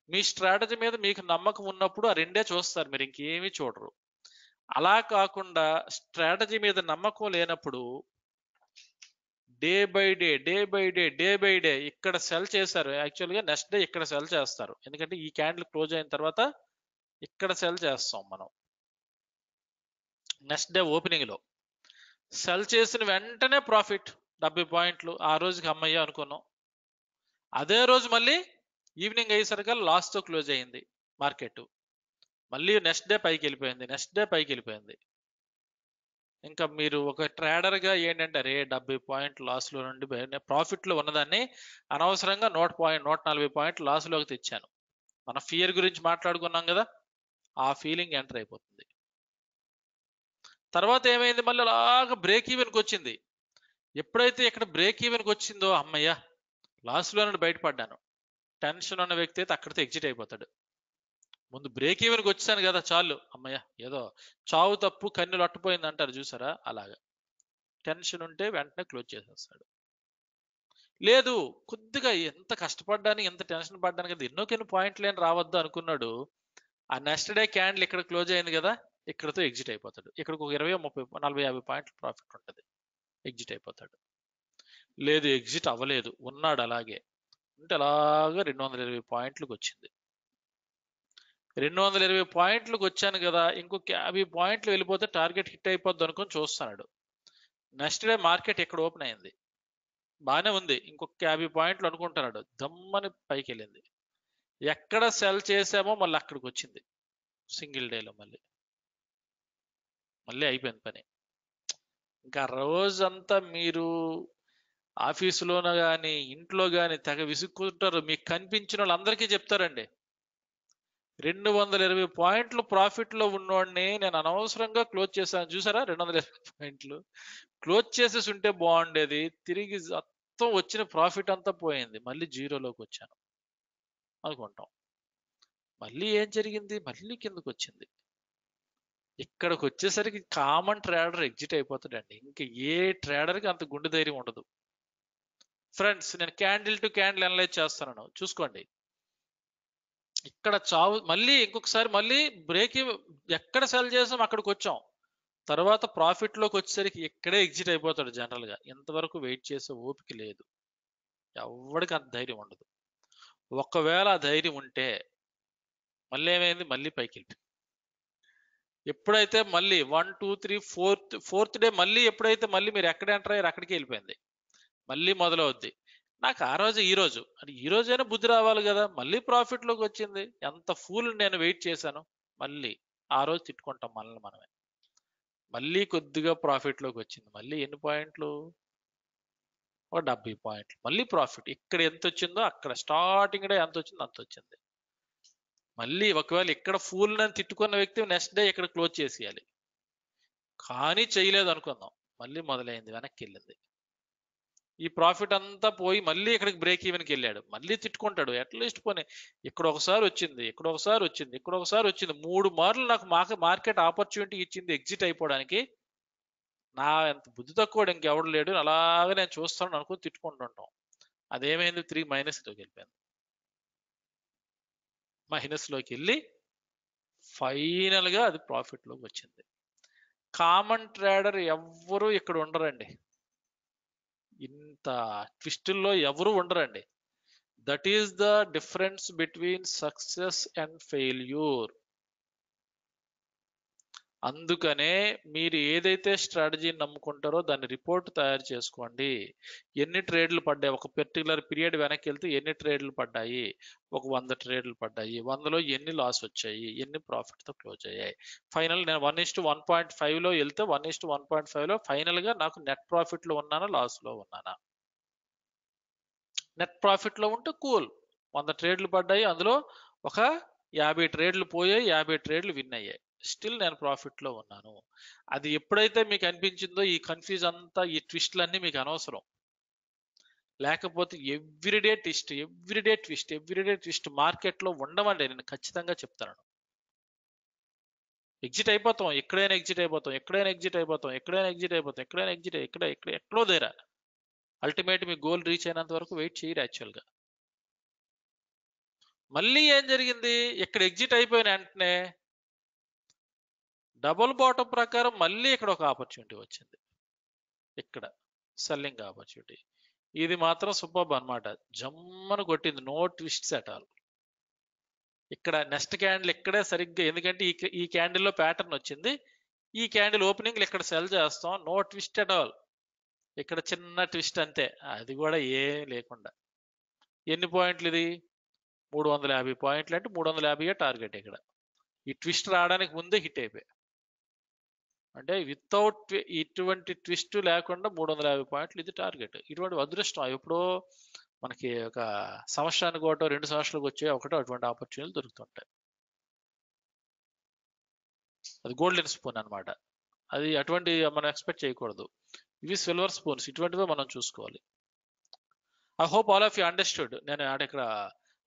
మీ స్ట్రాటజీ మీద మీకు నమ్మకం ఉన్నప్పుడు ఆ రెండే చూస్తారు మీరు ఇంకేమీ చూడరు. అలా కాకుండా స్ట్రాటజీ మీద నమ్మకం లేనప్పుడు day by day day by day day by day ఇక్కడ సెల్ చేశారు. యాక్చువల్గా నెక్స్ట్ డే ఇక్కడ సెల్ చేస్తారు. ఎందుకంటే ఈ క్యాండిల్ క్లోజ్ అయిన తర్వాత ఇక్కడ సెల్ చేస్తాం మనం. నెక్స్ట్ డే ఓపెనింగ్లో సెల్ చేసిన వెంటనే ప్రాఫిట్ డెబ్బై పాయింట్లు ఆ రోజుకి అమ్మయ్య అనుకున్నాం. అదే రోజు మళ్ళీ ఈవినింగ్ అయ్యేసరికి లాస్ట్తో క్లోజ్ అయ్యింది మార్కెట్. మళ్ళీ నెక్స్ట్ డే పైకి వెళ్ళిపోయింది నెక్స్ట్ డే పైకి వెళ్ళిపోయింది. ఇంకా మీరు ఒక ట్రేడర్గా ఏంటంటే అరే డెబ్బై పాయింట్ లాస్లో నుండి ప్రాఫిట్లో ఉన్నదాన్ని అనవసరంగా నూట పాయింట్ నూట నలభై పాయింట్ లాస్లోకి తెచ్చాను. మన ఫియర్ గురించి మాట్లాడుకున్నాం కదా ఆ ఫీలింగ్ ఎంటర్ అయిపోతుంది. తర్వాత ఏమైంది? మళ్ళీ అలాగ బ్రేక్ ఈవెన్కి వచ్చింది. ఎప్పుడైతే ఇక్కడ బ్రేక్ ఈవెన్కి వచ్చిందో అమ్మయ్య లాస్ట్లో నుండి బయటపడ్డాను. టెన్షన్ ఉన్న వ్యక్తి అయితే అక్కడితో ఎగ్జిట్ అయిపోతాడు. ముందు బ్రేక్ ఈవెన్కి వచ్చాను కదా చాలు అమ్మయ్య ఏదో చావు తప్పు కన్నులు అట్టుపోయింది అంటారు చూసారా? అలాగా. టెన్షన్ ఉంటే వెంటనే క్లోజ్ చేసేస్తాడు. లేదు కొద్దిగా ఎంత కష్టపడ్డానికి ఎంత టెన్షన్ పడ్డానికి కదా ఎన్నో కొన్ని పాయింట్లు ఏం రావద్దు అనుకున్నాడు. ఆ నెక్స్ట్ డే క్యాండిల్ ఇక్కడ క్లోజ్ అయింది కదా ఇక్కడతో ఎగ్జిట్ అయిపోతాడు. ఇక్కడికి ఒక ఇరవై ముప్పై నలభై యాభై పాయింట్లు ప్రాఫిట్ ఉంటుంది. ఎగ్జిట్ అయిపోతాడు. లేదు ఎగ్జిట్ అవ్వలేదు. ఉన్నాడు అలాగే. అంటే అలాగా రెండు వందల ఇరవై పాయింట్లకు వచ్చింది రెండు వందల ఇరవై పాయింట్లకు వచ్చాను కదా ఇంకొక యాభై పాయింట్లు వెళ్ళిపోతే టార్గెట్ హిట్ అయిపోద్ది అనుకొని చూస్తున్నాడు. నెక్స్ట్ డే మార్కెట్ ఎక్కడ ఓపెన్ అయింది? బాగానే ఉంది. ఇంకొక యాభై పాయింట్లు అనుకుంటున్నాడు. దమ్మని పైకి వెళ్ళింది ఎక్కడ సెల్ చేసామో మళ్ళీ అక్కడికి వచ్చింది సింగిల్ డేలో మళ్ళీ. మళ్ళీ అయిపోయింది పని. ఇంకా రోజంతా మీరు ఆఫీసులోన కానీ ఇంట్లో కానీ తెగ విసుక్కుంటారు. మీకు కనిపించిన వాళ్ళందరికీ చెప్తారండి. రెండు వందల ఇరవై పాయింట్లు ప్రాఫిట్లో ఉన్నవాడిని నేను అనవసరంగా క్లోజ్ చేశాను. చూసారా? రెండు వందల ఇరవై పాయింట్లు. క్లోజ్ చేసేసి ఉంటే బాగుండేది. తిరిగి మొత్తం వచ్చిన ప్రాఫిట్ అంతా పోయింది. మళ్ళీ జీరోలోకి వచ్చాను. అనుకుంటాం. మళ్ళీ ఏం జరిగింది? మళ్ళీ కిందకు వచ్చింది ఇక్కడికి వచ్చేసరికి కామన్ ట్రేడర్ ఎగ్జిట్ అయిపోతాడండి. ఇంకా ఏ ట్రేడర్కి అంత గుండె ధైర్యం ఉండదు. ఫ్రెండ్స్ నేను క్యాండిల్ టు క్యాండిల్ అనలైజ్ చేస్తున్నాను. చూసుకోండి. ఇక్కడ చావు మళ్ళీ ఇంకొకసారి మళ్ళీ బ్రేక్ ఎక్కడ సెల్ చేసాం అక్కడికి వచ్చాం తర్వాత ప్రాఫిట్లోకి వచ్చేసరికి ఇక్కడే ఎగ్జిట్ అయిపోతాడు జనరల్గా. ఇంతవరకు వెయిట్ చేసే ఓపిక లేదు. ఎవరికి అంత ధైర్యం ఉండదు. ఒకవేళ ఆ ధైర్యం ఉంటే మళ్ళీ ఏమైంది? మళ్ళీ పైకి వెళ్ళిపోయింది ఎప్పుడైతే మళ్ళీ one two three fourth fourth day మళ్ళీ ఎప్పుడైతే మళ్ళీ మీరు ఎక్కడ ఎంటర్ అయ్యారు అక్కడికి వెళ్ళిపోయింది. మళ్ళీ మొదలవుద్ది. నాకు ఆ రోజు ఈ రోజు అంటే ఈ రోజైనా బుద్ధి రావాలి కదా మళ్ళీ ప్రాఫిట్లోకి వచ్చింది. ఎంత ఫూల్ నేను వెయిట్ చేశాను. మళ్ళీ ఆ రోజు తిట్టుకుంటాం మనల్ని మనమే. మళ్ళీ కొద్దిగా ప్రాఫిట్లోకి వచ్చింది. మళ్ళీ ఎన్ని పాయింట్లు? ఒక డెబ్బై పాయింట్లు. మళ్ళీ ప్రాఫిట్ ఇక్కడ ఎంత వచ్చిందో అక్కడ స్టార్టింగ్ డే ఎంత వచ్చిందో అంత వచ్చింది. మళ్ళీ ఒకవేళ ఇక్కడ ఫూల్ అని తిట్టుకున్న వ్యక్తి నెక్స్ట్ డే ఇక్కడ క్లోజ్ చేసేయాలి. కానీ చేయలేదు అనుకుందాం. మళ్ళీ మొదలైంది వెనక్కి వెళ్ళింది. ఈ ప్రాఫిట్ అంతా పోయి మళ్ళీ ఇక్కడికి బ్రేక్ ఈవెన్కి వెళ్ళాడు. మళ్ళీ తిట్టుకుంటాడు. అట్లీస్ట్ పోనీ ఇక్కడ ఒకసారి వచ్చింది ఇక్కడ ఒకసారి వచ్చింది ఇక్కడ ఒకసారి వచ్చింది. మూడు మార్లు నాకు మాకు మార్కెట్ ఆపర్చునిటీ ఇచ్చింది ఎగ్జిట్ అయిపోవడానికి. నా ఎంత బుద్ధి తక్కువ ఇంకెవడు లేడు అలాగే నేను చూస్తాను అనుకుని తిట్టుకుంటుంటాం. అదేమైంది? త్రీ మైనస్లోకి వెళ్ళిపోయింది. మైనస్లోకి వెళ్ళి ఫైనల్గా అది ప్రాఫిట్లోకి వచ్చింది. కామన్ ట్రేడర్ ఎవ్వరూ ఇక్కడ ఉండరండి. ఇంత ట్విస్టుల్లో ఎవరు ఉండరండి. That is the difference between success and failure అందుకనే మీరు ఏదైతే స్ట్రాటజీని నమ్ముకుంటారో దాన్ని రిపోర్ట్ తయారు చేసుకోండి. ఎన్ని ట్రేడ్లు పడ్డాయి? ఒక పర్టికులర్ పీరియడ్ వెనక్కి వెళ్తే ఎన్ని ట్రేడ్లు పడ్డాయి? ఒక వంద ట్రేడ్లు పడ్డాయి. వందలో ఎన్ని లాస్ వచ్చాయి? ఎన్ని ప్రాఫిట్తో క్లోజ్ అయ్యాయి? ఫైనల్ నేను one is to one point ఫైవ్లో వెళ్తే వన్ ఇస్ట్ వన్ పాయింట్ ఫైవ్లో ఫైనల్గా నాకు నెట్ ప్రాఫిట్లో ఉన్నానా? లాస్లో ఉన్నానా? నెట్ ప్రాఫిట్లో ఉంటే కూల్ వంద ట్రేడ్లు పడ్డాయి. అందులో ఒక యాభై ట్రేడ్లు పోయాయి. యాభై ట్రేడ్లు విన్ అయ్యాయి. స్టిల్ నేను ప్రాఫిట్లో ఉన్నాను. అది ఎప్పుడైతే మీకు అనిపించిందో ఈ కన్ఫ్యూజ్ అంతా ఈ ట్విస్ట్లన్నీ మీకు అనవసరం. లేకపోతే everyday twist everyday twist everyday twist మార్కెట్లో ఉండమండి. నేను ఖచ్చితంగా చెప్తాను. ఎగ్జిట్ అయిపోతాం. ఎక్కడైనా ఎగ్జిట్ అయిపోతాం. ఎక్కడైనా ఎగ్జిట్ అయిపోతాం. ఎక్కడైనా ఎగ్జిట్ అయిపోతాం. ఎక్కడైనా ఎగ్జిట్ ఎక్కడ ఎక్కడ ఎక్కడో దేరా అల్టిమేట్ మీ గోల్ రీచ్ అయినంత వరకు వెయిట్ చేయరు యాక్చువల్గా. మళ్ళీ ఏం జరిగింది? ఇక్కడ ఎగ్జిట్ అయిపోయిన వెంటనే డబుల్ బాటమ్ ప్రకారం మళ్ళీ ఇక్కడ ఒక ఆపర్చునిటీ వచ్చింది. ఇక్కడ సెల్లింగ్ ఆపర్చునిటీ. ఇది మాత్రం సూపర్ అన్నమాట. జమ్మను కొట్టింది. No twists at all. ఇక్కడ నెక్స్ట్ క్యాండిల్ ఇక్కడే సరిగ్గా ఎందుకంటే ఈ ఈ క్యాండిల్లో ప్యాటర్న్ వచ్చింది. ఈ క్యాండిల్ ఓపెనింగ్ ఇక్కడ సెల్ చేస్తాం. No twist at all. ఇక్కడ చిన్న ట్విస్ట్ అంతే. అది కూడా ఏం లేకుండా. ఎన్ని పాయింట్లు ఇది? మూడు వందల యాభై పాయింట్లు అంటే మూడు వందల యాభై టార్గెట్ ఇక్కడ. ఈ ట్విస్ట్ రావడానికి ముందే హిట్ అయిపోయాయి. అంటే వితౌట్ ఇటువంటి ట్విస్ట్ లేకుండా మూడు వందల యాభై పాయింట్లు ఇది టార్గెట్ ఇటువంటి అదృష్టం ఎప్పుడో మనకి ఒక సంవత్సరానికి ఒకటో రెండు సంవత్సరాలకు వచ్చే ఒకటో అటువంటి ఆపర్చునిటీలు దొరుకుతుంటాయి. అది గోల్డెన్ స్పూన్ అన్నమాట. అది అటువంటి మనం ఎక్స్పెక్ట్ చేయకూడదు. ఇవి సిల్వర్ స్పూన్స్ ఇటువంటివే మనం చూసుకోవాలి. I hope all of you understood నేను ఆడ ఇక్కడ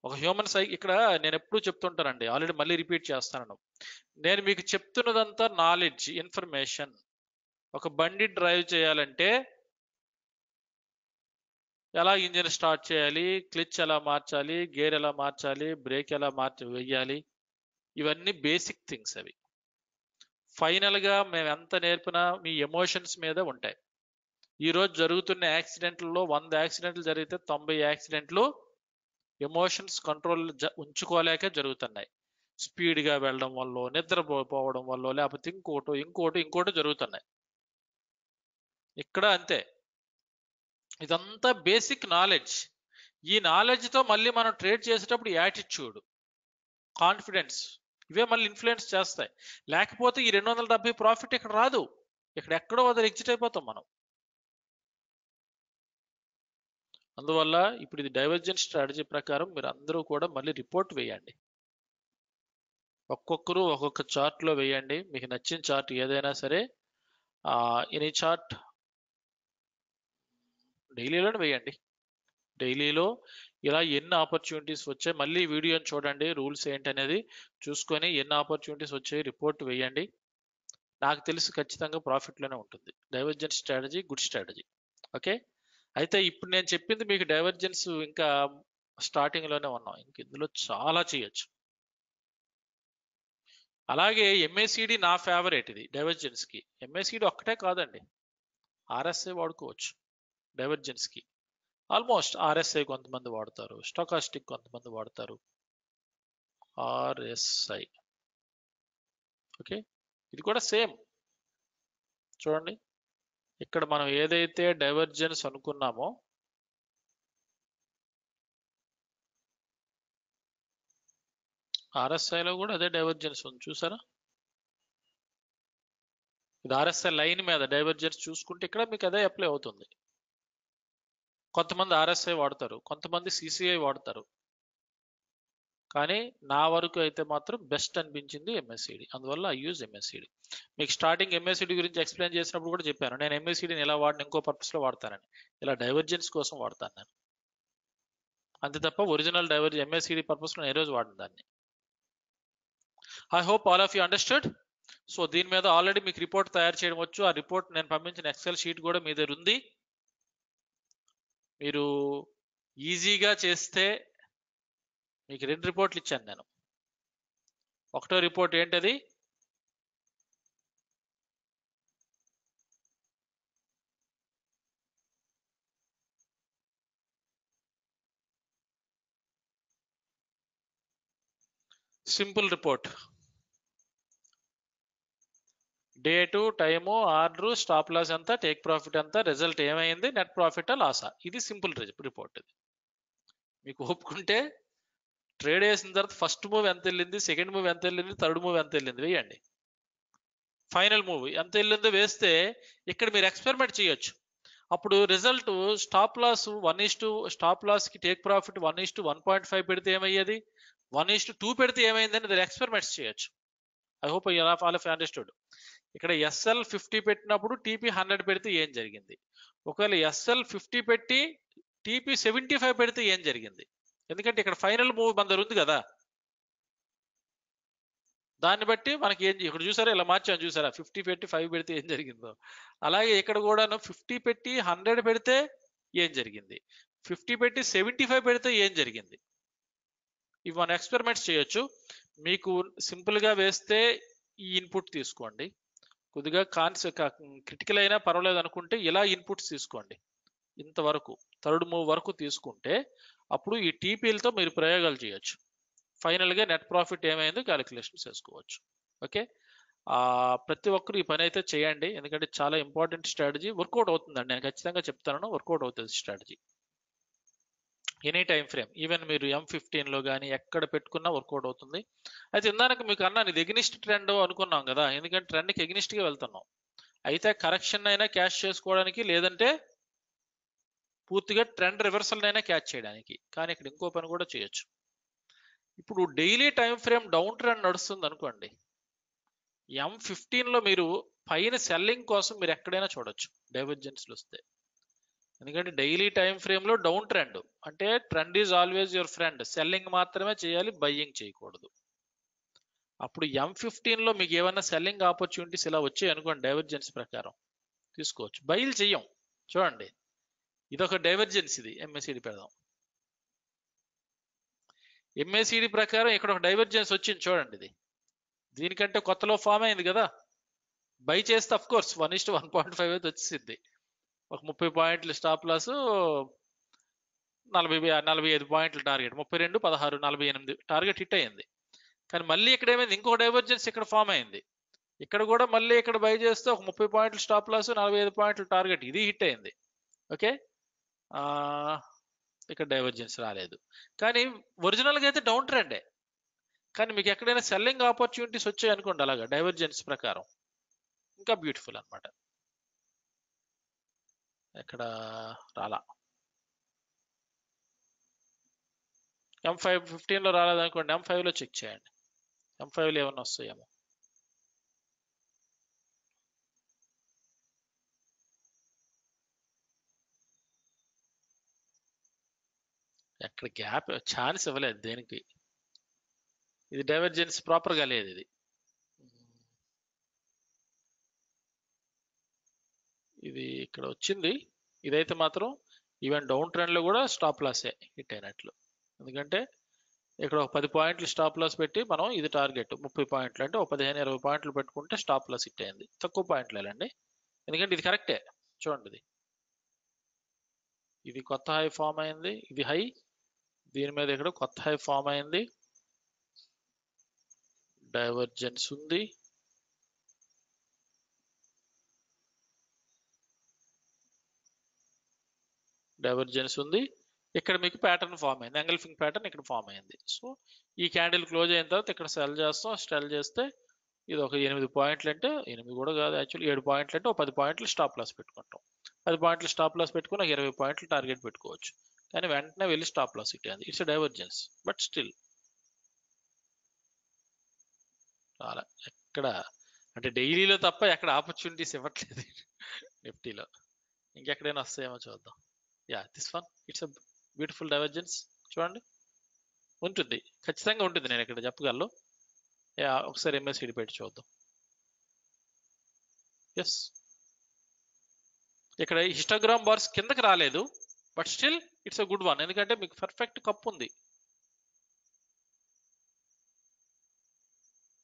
ఒక హ్యూమన్ సై ఇక్కడ నేను ఎప్పుడూ చెప్తుంటానండి. ఆల్రెడీ మళ్ళీ రిపీట్ చేస్తాను నేను. మీకు చెప్తున్నదంతా నాలెడ్జ్ ఇన్ఫర్మేషన్ ఒక బండి డ్రైవ్ చేయాలంటే ఎలా ఇంజిన్ స్టార్ట్ చేయాలి క్లిచ్ ఎలా మార్చాలి గేర్ ఎలా మార్చాలి బ్రేక్ ఎలా మార్చి వెయ్యాలి. ఇవన్నీ బేసిక్ థింగ్స్ అవి. ఫైనల్గా మేము ఎంత నేర్పినా మీ ఎమోషన్స్ మీద ఉంటాయి. ఈరోజు జరుగుతున్న యాక్సిడెంట్లలో వంద యాక్సిడెంట్లు జరిగితే తొంభై యాక్సిడెంట్లు ఎమోషన్స్ కంట్రోల్ ఉంచుకోలేక జరుగుతున్నాయి. స్పీడ్గా వెళ్ళడం వల్ల నిద్రపోవడం వల్ల లేకపోతే ఇంకోటి ఇంకోటి ఇంకోటి జరుగుతున్నాయి. ఇక్కడ అంతే. ఇదంతా బేసిక్ నాలెడ్జ్. ఈ నాలెడ్జ్తో మళ్ళీ మనం ట్రేడ్ చేసేటప్పుడు యాటిట్యూడ్ కాన్ఫిడెన్స్ ఇవే మళ్ళీ ఇన్ఫ్లుయెన్స్ చేస్తాయి. లేకపోతే ఈ రెండు వందల డెబ్బై ప్రాఫిట్ ఇక్కడ రాదు. ఇక్కడ ఎక్కడో వదిలి ఎగ్జిట్ అయిపోతాం మనం. అందువల్ల ఇప్పుడు ఇది డైవర్జెన్ స్ట్రాటజీ ప్రకారం మీరు అందరూ కూడా మళ్ళీ రిపోర్ట్ వేయండి. ఒక్కొక్కరు ఒక్కొక్క చార్ట్లో వేయండి. మీకు నచ్చిన చార్ట్ ఏదైనా సరే ఎనీ చార్ట్ డైలీలోనే వేయండి. డైలీలో ఇలా ఎన్ని ఆపర్చునిటీస్ వచ్చాయి మళ్ళీ వీడియోని చూడండి రూల్స్ ఏంటనేది చూసుకొని ఎన్ని ఆపర్చునిటీస్ వచ్చాయి రిపోర్ట్ వేయండి. నాకు తెలిసి ఖచ్చితంగా ప్రాఫిట్లోనే ఉంటుంది. Divergent strategy good strategy okay అయితే ఇప్పుడు నేను చెప్పింది మీకు డైవర్జెన్స్ ఇంకా స్టార్టింగ్లోనే ఉన్నాం. ఇంక ఇందులో చాలా చేయొచ్చు. అలాగే ఎంఏసిడి నా ఫేవరెట్ ఇది డైవర్జెన్స్కి ఎంఏసిడి ఒక్కటే కాదండి. ఆర్ఎస్ఐ వాడుకోవచ్చు డైవర్జెన్స్కి ఆల్మోస్ట్ ఆర్ఎస్ఐ కొంతమంది వాడతారు స్టోకాస్టిక్ కొంతమంది వాడతారు. ఆర్ఎస్ఐ ఓకే ఇది కూడా సేమ్ చూడండి. ఇక్కడ మనం ఏదైతే డైవర్జెన్స్ అనుకున్నామో ఆర్ఎస్ఐలో కూడా అదే డైవర్జెన్స్ ఉంది చూసారా? ఇది ఆర్ఎస్ఐ లైన్ మీద డైవర్జెన్స్ చూసుకుంటే ఇక్కడ మీకు అదే అప్లై అవుతుంది. కొంతమంది ఆర్ఎస్ఐ వాడతారు కొంతమంది సిసిఐ వాడతారు. కానీ నా వరకు అయితే మాత్రం బెస్ట్ అనిపించింది ఎంఎస్సిడి అందువల్ల ఐ యూజ్ ఎంఎస్సిడి మీకు స్టార్టింగ్ ఎంఎస్సిడి గురించి ఎక్స్ప్లెయిన్ చేసినప్పుడు కూడా చెప్పాను. నేను ఎంఎస్సిడిని ఎలా వాడిన ఇంకో పర్పస్లో వాడతానని. ఇలా డైవర్జెన్స్ కోసం వాడతాను నేను. అంతే తప్ప ఒరిజినల్ డైవర్ ఎంఎస్సిడి పర్పస్లో నేను ఏ రోజు వాడిన దాన్ని. I hope all of you understood so దీని మీద ఆల్రెడీ మీకు రిపోర్ట్ తయారు చేయడం వచ్చు. ఆ రిపోర్ట్ నేను పంపించిన ఎక్సెల్ షీట్ కూడా మీ దగ్గర ఉంది. మీరు ఈజీగా చేస్తే మీకు రెండు రిపోర్ట్లు ఇచ్చాను నేను. ఒకటో రిపోర్ట్ ఏంటది? Simple report. Date time order stop loss ఎంత టేక్ ప్రాఫిట్ ఎంత రిజల్ట్ ఏమైంది నెట్ ప్రాఫిట్ లాసా? ఇది సింపుల్ రిపోర్ట్ ఇది. మీకు ఒప్పుకుంటే ట్రేడ్ వేసిన తర్వాత ఫస్ట్ మూవ్ ఎంత వెళ్ళింది సెకండ్ మూవ్ ఎంత వెళ్ళింది థర్డ్ మూవ్ ఎంత వెళ్ళింది వేయండి. ఫైనల్ మూవ్ ఎంత వెళ్ళిందో వేస్తే ఇక్కడ మీరు ఎక్స్పెరిమెంట్ చేయొచ్చు. అప్పుడు result stop loss one is to stop లాస్కి take profit one is to one point five పెడితే ఏమయ్యేది? One is to two two ఏమైందని మీరు ఎక్స్పెరిమెంట్స్ చేయొచ్చు. I hope all of understood. ఇక్కడ ఎస్ఎల్ ఫిఫ్టీ పెట్టినప్పుడు టీపీ హండ్రెడ్ పెడితే ఏం జరిగింది? ఒకవేళ ఎస్ఎల్ ఫిఫ్టీ పెట్టి టీపీ సెవెంటీ ఫైవ్ పెడితే ఏం జరిగింది? ఎందుకంటే ఇక్కడ ఫైనల్ మూవ్ మన ఉంది కదా. దాన్ని బట్టి మనకి ఏం ఇక్కడ చూసారా? ఇలా మార్చాం చూసారా? ఫిఫ్టీ పెట్టి ఫైవ్ పెడితే ఏం జరిగిందో. అలాగే ఇక్కడ కూడాను ఫిఫ్టీ పెట్టి హండ్రెడ్ పెడితే ఏం జరిగింది? ఫిఫ్టీ పెట్టి సెవెంటీ ఫైవ్ పెడితే ఏం జరిగింది? ఇవి మనం ఎక్స్పెరిమెంట్స్ చేయొచ్చు. మీకు సింపుల్గా వేస్తే ఈ ఇన్పుట్ తీసుకోండి. కొద్దిగా కాన్స్ క్రిటికల్ అయినా పర్వాలేదు అనుకుంటే ఇలా ఇన్పుట్స్ తీసుకోండి. ఇంతవరకు థర్డ్ మూవ్ వరకు తీసుకుంటే అప్పుడు ఈ టీపీలతో మీరు ప్రయోగాలు చేయొచ్చు. ఫైనల్గా నెట్ ప్రాఫిట్ ఏమైందో క్యాలిక్యులేషన్ చేసుకోవచ్చు. ఓకే ప్రతి ఒక్కరు ఈ పని అయితే చేయండి. ఎందుకంటే చాలా ఇంపార్టెంట్ స్ట్రాటజీ వర్కౌట్ అవుతుందండి. నేను ఖచ్చితంగా చెప్తాను. వర్కౌట్ అవుతుంది strategy any time frame even మీరు ఎం ఫిఫ్టీన్లో కానీ ఎక్కడ పెట్టుకున్నా వర్కౌట్ అవుతుంది. అయితే ఇందాక మీకు అన్నాను ఇది ఎగ్నిస్ట్ ట్రెండ్ అనుకున్నాం కదా. ఎందుకంటే ట్రెండ్కి ఎగ్నిస్ట్గా వెళ్తున్నాం. అయితే కరెక్షన్ అయినా క్యాష్ చేసుకోవడానికి లేదంటే పూర్తిగా ట్రెండ్ రివర్సల్ అయినా క్యాచ్ చేయడానికి. కానీ ఇక్కడ ఇంకో పని కూడా చేయొచ్చు. ఇప్పుడు daily time frame down trend నడుస్తుంది అనుకోండి. ఎం ఫిఫ్టీన్లో మీరు పైన సెల్లింగ్ కోసం మీరు ఎక్కడైనా చూడొచ్చు. డైవర్జెన్స్లు వస్తే. ఎందుకంటే డైలీ టైం ఫ్రేమ్లో డౌన్ ట్రెండ్ అంటే trend is always your friend selling మాత్రమే చేయాలి బయ్యింగ్ చేయకూడదు. అప్పుడు ఎం ఫిఫ్టీన్లో మీకు ఏమైనా సెల్లింగ్ ఆపర్చునిటీస్ ఇలా వచ్చాయి అనుకోండి డైవర్జెన్స్ ప్రకారం. తీసుకోవచ్చు. బయలు చెయ్యం. చూడండి. ఇదొక డైవర్జెన్స్ ఇది ఎంఎస్సిడి పెడదాం. ఎంఎస్సిడి ప్రకారం ఇక్కడ ఒక డైవర్జెన్స్ వచ్చింది చూడండి ఇది. దీనికంటే కొత్తలో ఫామ్ అయింది కదా. బై చేస్తే of course one is to one point five అయితే వచ్చింది ఒక ముప్పై పాయింట్లు స్టాప్ లాస్ నలభై నలభై ఐదు పాయింట్లు టార్గెట్ ముప్పై రెండు పదహారు నలభై ఎనిమిది టార్గెట్ హిట్ అయింది కానీ మళ్ళీ ఇక్కడ ఏమైంది? ఇంకో డైవర్జెన్స్ ఇక్కడ ఫామ్ అయింది. ఇక్కడ కూడా మళ్ళీ ఇక్కడ బై చేస్తే ఒక ముప్పై పాయింట్లు స్టాప్ లాస్ నలభై ఐదు పాయింట్లు టార్గెట్ ఇది హిట్ అయింది ఓకే ఇక్కడ డైవర్జెన్స్ రాలేదు. కానీ ఒరిజినల్గా అయితే డౌన్ ట్రెండే కానీ మీకు ఎక్కడైనా సెల్లింగ్ ఆపర్చునిటీస్ వచ్చాయి అనుకోండి అలాగా డైవర్జెన్స్ ప్రకారం. ఇంకా బ్యూటిఫుల్ అన్నమాట. ఎక్కడ రాలా. ఎం ఫైవ్ ఫిఫ్టీన్లో రాలేదనుకోండి ఎం ఫైవ్లో చెక్ చేయండి. ఎం ఫైవ్లో ఏమన్నా వస్తాయేమో. ఎక్కడ గ్యాప్ ఛాన్స్ ఇవ్వలేదు దేనికి? ఇది డైవర్జెన్స్ ప్రాపర్గా లేదు ఇది. ఇది ఇక్కడ వచ్చింది. ఇదైతే మాత్రం ఈవెన్ డౌన్ ట్రెండ్లో కూడా స్టాప్ లాసే హిట్ అయినట్లు. ఎందుకంటే ఇక్కడ ఒక పది పాయింట్లు స్టాప్ లాస్ పెట్టి మనం ఇది టార్గెట్ ముప్పై పాయింట్లు అంటే ఒక పదిహేను ఇరవై పాయింట్లు పెట్టుకుంటే స్టాప్ లాస్ హిట్ అయింది. తక్కువ పాయింట్లు వెళ్ళండి ఎందుకంటే ఇది కరెక్టే. చూడండి ఇది. ఇది కొత్త హై ఫామ్ అయింది. ఇది హై. దీని మీద ఇక్కడ కొత్త హై ఫామ్ అయింది. డైవర్జెన్స్ ఉంది. డైవర్జెన్స్ ఉంది. ఇక్కడ మీకు ప్యాటర్న్ ఫామ్ అయింది. ఎంగల్ఫింగ్ ప్యాటర్న్ ఇక్కడ ఫామ్ అయింది. సో ఈ క్యాండిల్ క్లోజ్ అయిన తర్వాత ఇక్కడ సెల్ చేస్తాం. సెల్ చేస్తే ఇది ఒక ఎనిమిది పాయింట్లు అంటే ఎనిమిది కూడా కాదు యాక్చువల్లీ ఏడు పాయింట్లు అంటే ఒక పది పాయింట్లు స్టాప్ లాస్ పెట్టుకుంటాం. పది పాయింట్లు స్టాప్ లాస్ పెట్టుకుని నాకు ఇరవై పాయింట్లు టార్గెట్ పెట్టుకోవచ్చు. కానీ వెంటనే వెళ్ళి స్టాప్ లాస్ ఇట్ అయింది ఇట్స్ డైవర్జెన్స్ బట్ స్టిల్ చాలా ఎక్కడ అంటే డైలీలో తప్ప ఎక్కడ ఆపర్చునిటీస్ ఇవ్వట్లేదు. నిఫ్టీలో ఇంకెక్కడైనా వస్తాయేమో చూద్దాం. Yeah this one it's a beautiful divergence చూడండి. ఉంటుంది. ఖచ్చితంగా ఉంటుంది. నేను ఇక్కడ చెప్పగలను. యా ఒకసారి ఎంఎస్సిడి పెట్టి చూద్దాం. ఎస్ ఇక్కడ హిస్టోగ్రామ్ బార్స్ కిందకి రాలేదు but still it's a good one ఎందుకంటే మీకు పర్ఫెక్ట్ కప్ ఉంది.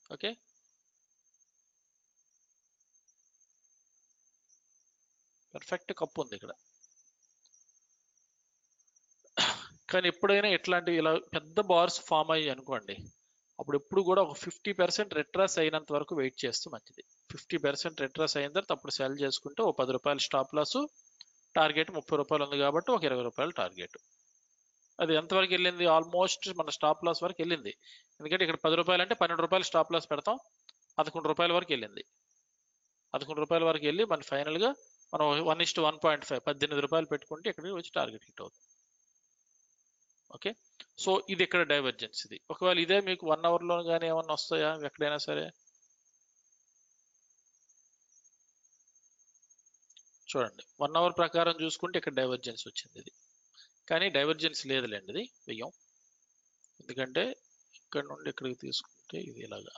ఓకే పర్ఫెక్ట్ కప్ ఉంది ఇక్కడ. కానీ ఎప్పుడైనా ఇట్లాంటి ఇలా పెద్ద బార్స్ ఫామ్ అయ్యి అనుకోండి అప్పుడు ఎప్పుడు కూడా ఒక ఫిఫ్టీ పర్సెంట్ రిట్రాస్ అయినంత వరకు వెయిట్ చేస్తే మంచిది. ఫిఫ్టీ పర్సెంట్ రిట్రాస్ అయిన తర్వాత అప్పుడు సెల్ చేసుకుంటే ఒక పది రూపాయలు స్టాప్ లాస్ టార్గెట్ ముప్పై రూపాయలు ఉంది కాబట్టి ఒక ఇరవై రూపాయలు టార్గెట్ అది ఎంతవరకు వెళ్ళింది? ఆల్మోస్ట్ మన స్టాప్ లాస్ వరకు వెళ్ళింది. ఎందుకంటే ఇక్కడ పది రూపాయలు అంటే పన్నెండు రూపాయలు స్టాప్ లాస్ పెడతాం. పదకొండు రూపాయల వరకు వెళ్ళింది. పదకొండు రూపాయల వరకు వెళ్ళి మన ఫైనల్గా మనం one is to one point five పద్దెనిమిది రూపాయలు పెట్టుకుంటే ఇక్కడికి వచ్చి టార్గెట్ హిట్ అవుతుంది. ఓకే సో ఇది ఇక్కడ డైవర్జెన్స్ ఇది. ఒకవేళ ఇదే మీకు వన్ అవర్లో కానీ ఏమన్నా వస్తాయా? ఎక్కడైనా సరే? చూడండి. వన్ అవర్ ప్రకారం చూసుకుంటే ఇక్కడ డైవర్జెన్స్ వచ్చింది ఇది. కానీ డైవర్జెన్స్ లేదులేండి ఇది. వెయ్యం. ఎందుకంటే ఇక్కడ నుండి ఇక్కడికి తీసుకుంటే ఇది ఇలాగా.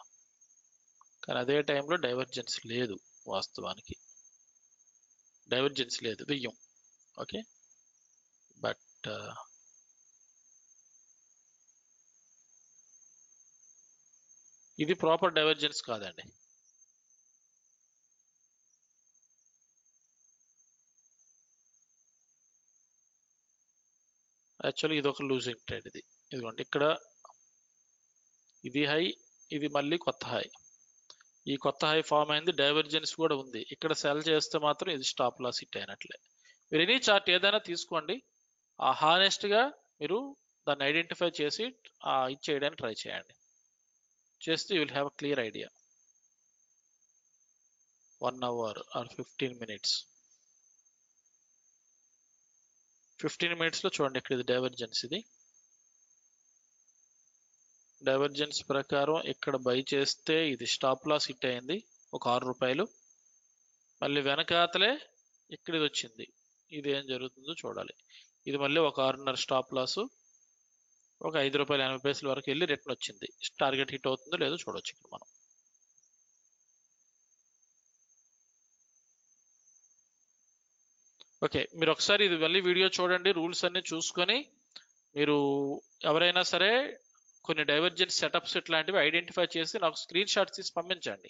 కానీ అదే టైంలో డైవర్జెన్స్ లేదు వాస్తవానికి. డైవర్జెన్స్ లేదు. వెయ్యం. ఓకే? బట్ ఇది ప్రాపర్ డైవర్జెన్స్ కాదండి. యాక్చువల్లీ ఇది ఒక లూజింగ్ ట్రేడ్ ఇది. ఇదిగోండి ఇక్కడ ఇది హై ఇది మళ్ళీ కొత్త హై. ఈ కొత్త హై ఫామ్ అయింది డైవర్జెన్స్ కూడా ఉంది. ఇక్కడ సెల్ చేస్తే మాత్రం ఇది స్టాప్ లాస్ హిట్ అయినట్లే. మీరు ఎనీ చార్ట్ ఏదైనా తీసుకోండి. ఆ హానెస్ట్గా మీరు దాన్ని ఐడెంటిఫై చేసి ఇచ్చేయడానికి ట్రై చేయండి. చేస్తే you will have a clear idea one hour or fifteen minutes fifteen మినిట్స్లో చూడండి ఇక్కడ ఇది డైవర్జెన్స్ ఇది. డైవర్జెన్స్ ప్రకారం ఇక్కడ బై చేస్తే ఇది స్టాప్ లాస్ హిట్ అయింది. ఒక ఆరు రూపాయలు. మళ్ళీ వెనకాతలే ఇక్కడికి వచ్చింది. ఇది ఏం జరుగుతుందో చూడాలి. ఇది మళ్ళీ ఒక ఆరున్నర స్టాప్ లాసు ఒక ఐదు రూపాయలు ఎనభై పైసల వరకు వెళ్ళి రిటర్న్ వచ్చింది. టార్గెట్ హిట్ అవుతుందో లేదో చూడవచ్చు ఇక్కడ మనం. ఓకే మీరు ఒకసారి ఇది మళ్ళీ వీడియో చూడండి రూల్స్ అన్ని చూసుకొని మీరు ఎవరైనా సరే కొన్ని డైవర్జెన్స్ సెటప్స్ ఇట్లాంటివి ఐడెంటిఫై చేసి నాకు స్క్రీన్ షాట్స్ తీసి పంపించండి.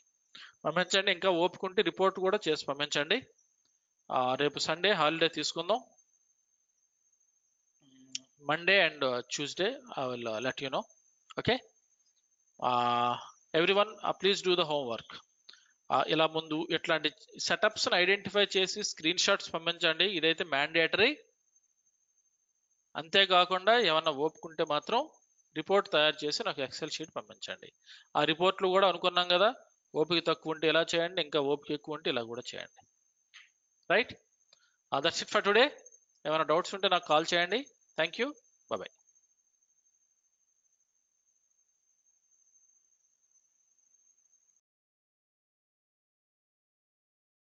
పంపించండి ఇంకా ఓపుకుంటే రిపోర్ట్ కూడా చేసి పంపించండి. రేపు సండే హాలిడే తీసుకుందాం. Monday and Tuesday I will let you know okay every one please do the homework ఇలా ముందు ఇట్లాంటి సెటప్స్ ఐడెంటిఫై చేసి స్క్రీన్ షాట్స్ పంపించండి. ఇదైతే మ్యాండేటరీ అంతేకాకుండా ఏమన్నా ఓపుకుంటే మాత్రం రిపోర్ట్ తయారు చేసి నాకు ఎక్సెల్ షీట్ పంపించండి. ఆ రిపోర్ట్లు కూడా అనుకున్నాం కదా ఓపిక తక్కువ ఉంటే ఇలా చేయండి ఇంకా ఓపిక ఎక్కువ ఉంటే ఇలా కూడా చేయండి. Right that's it for today ఏమైనా డౌట్స్ ఉంటే నాకు కాల్ చేయండి. Thank you. Bye-bye.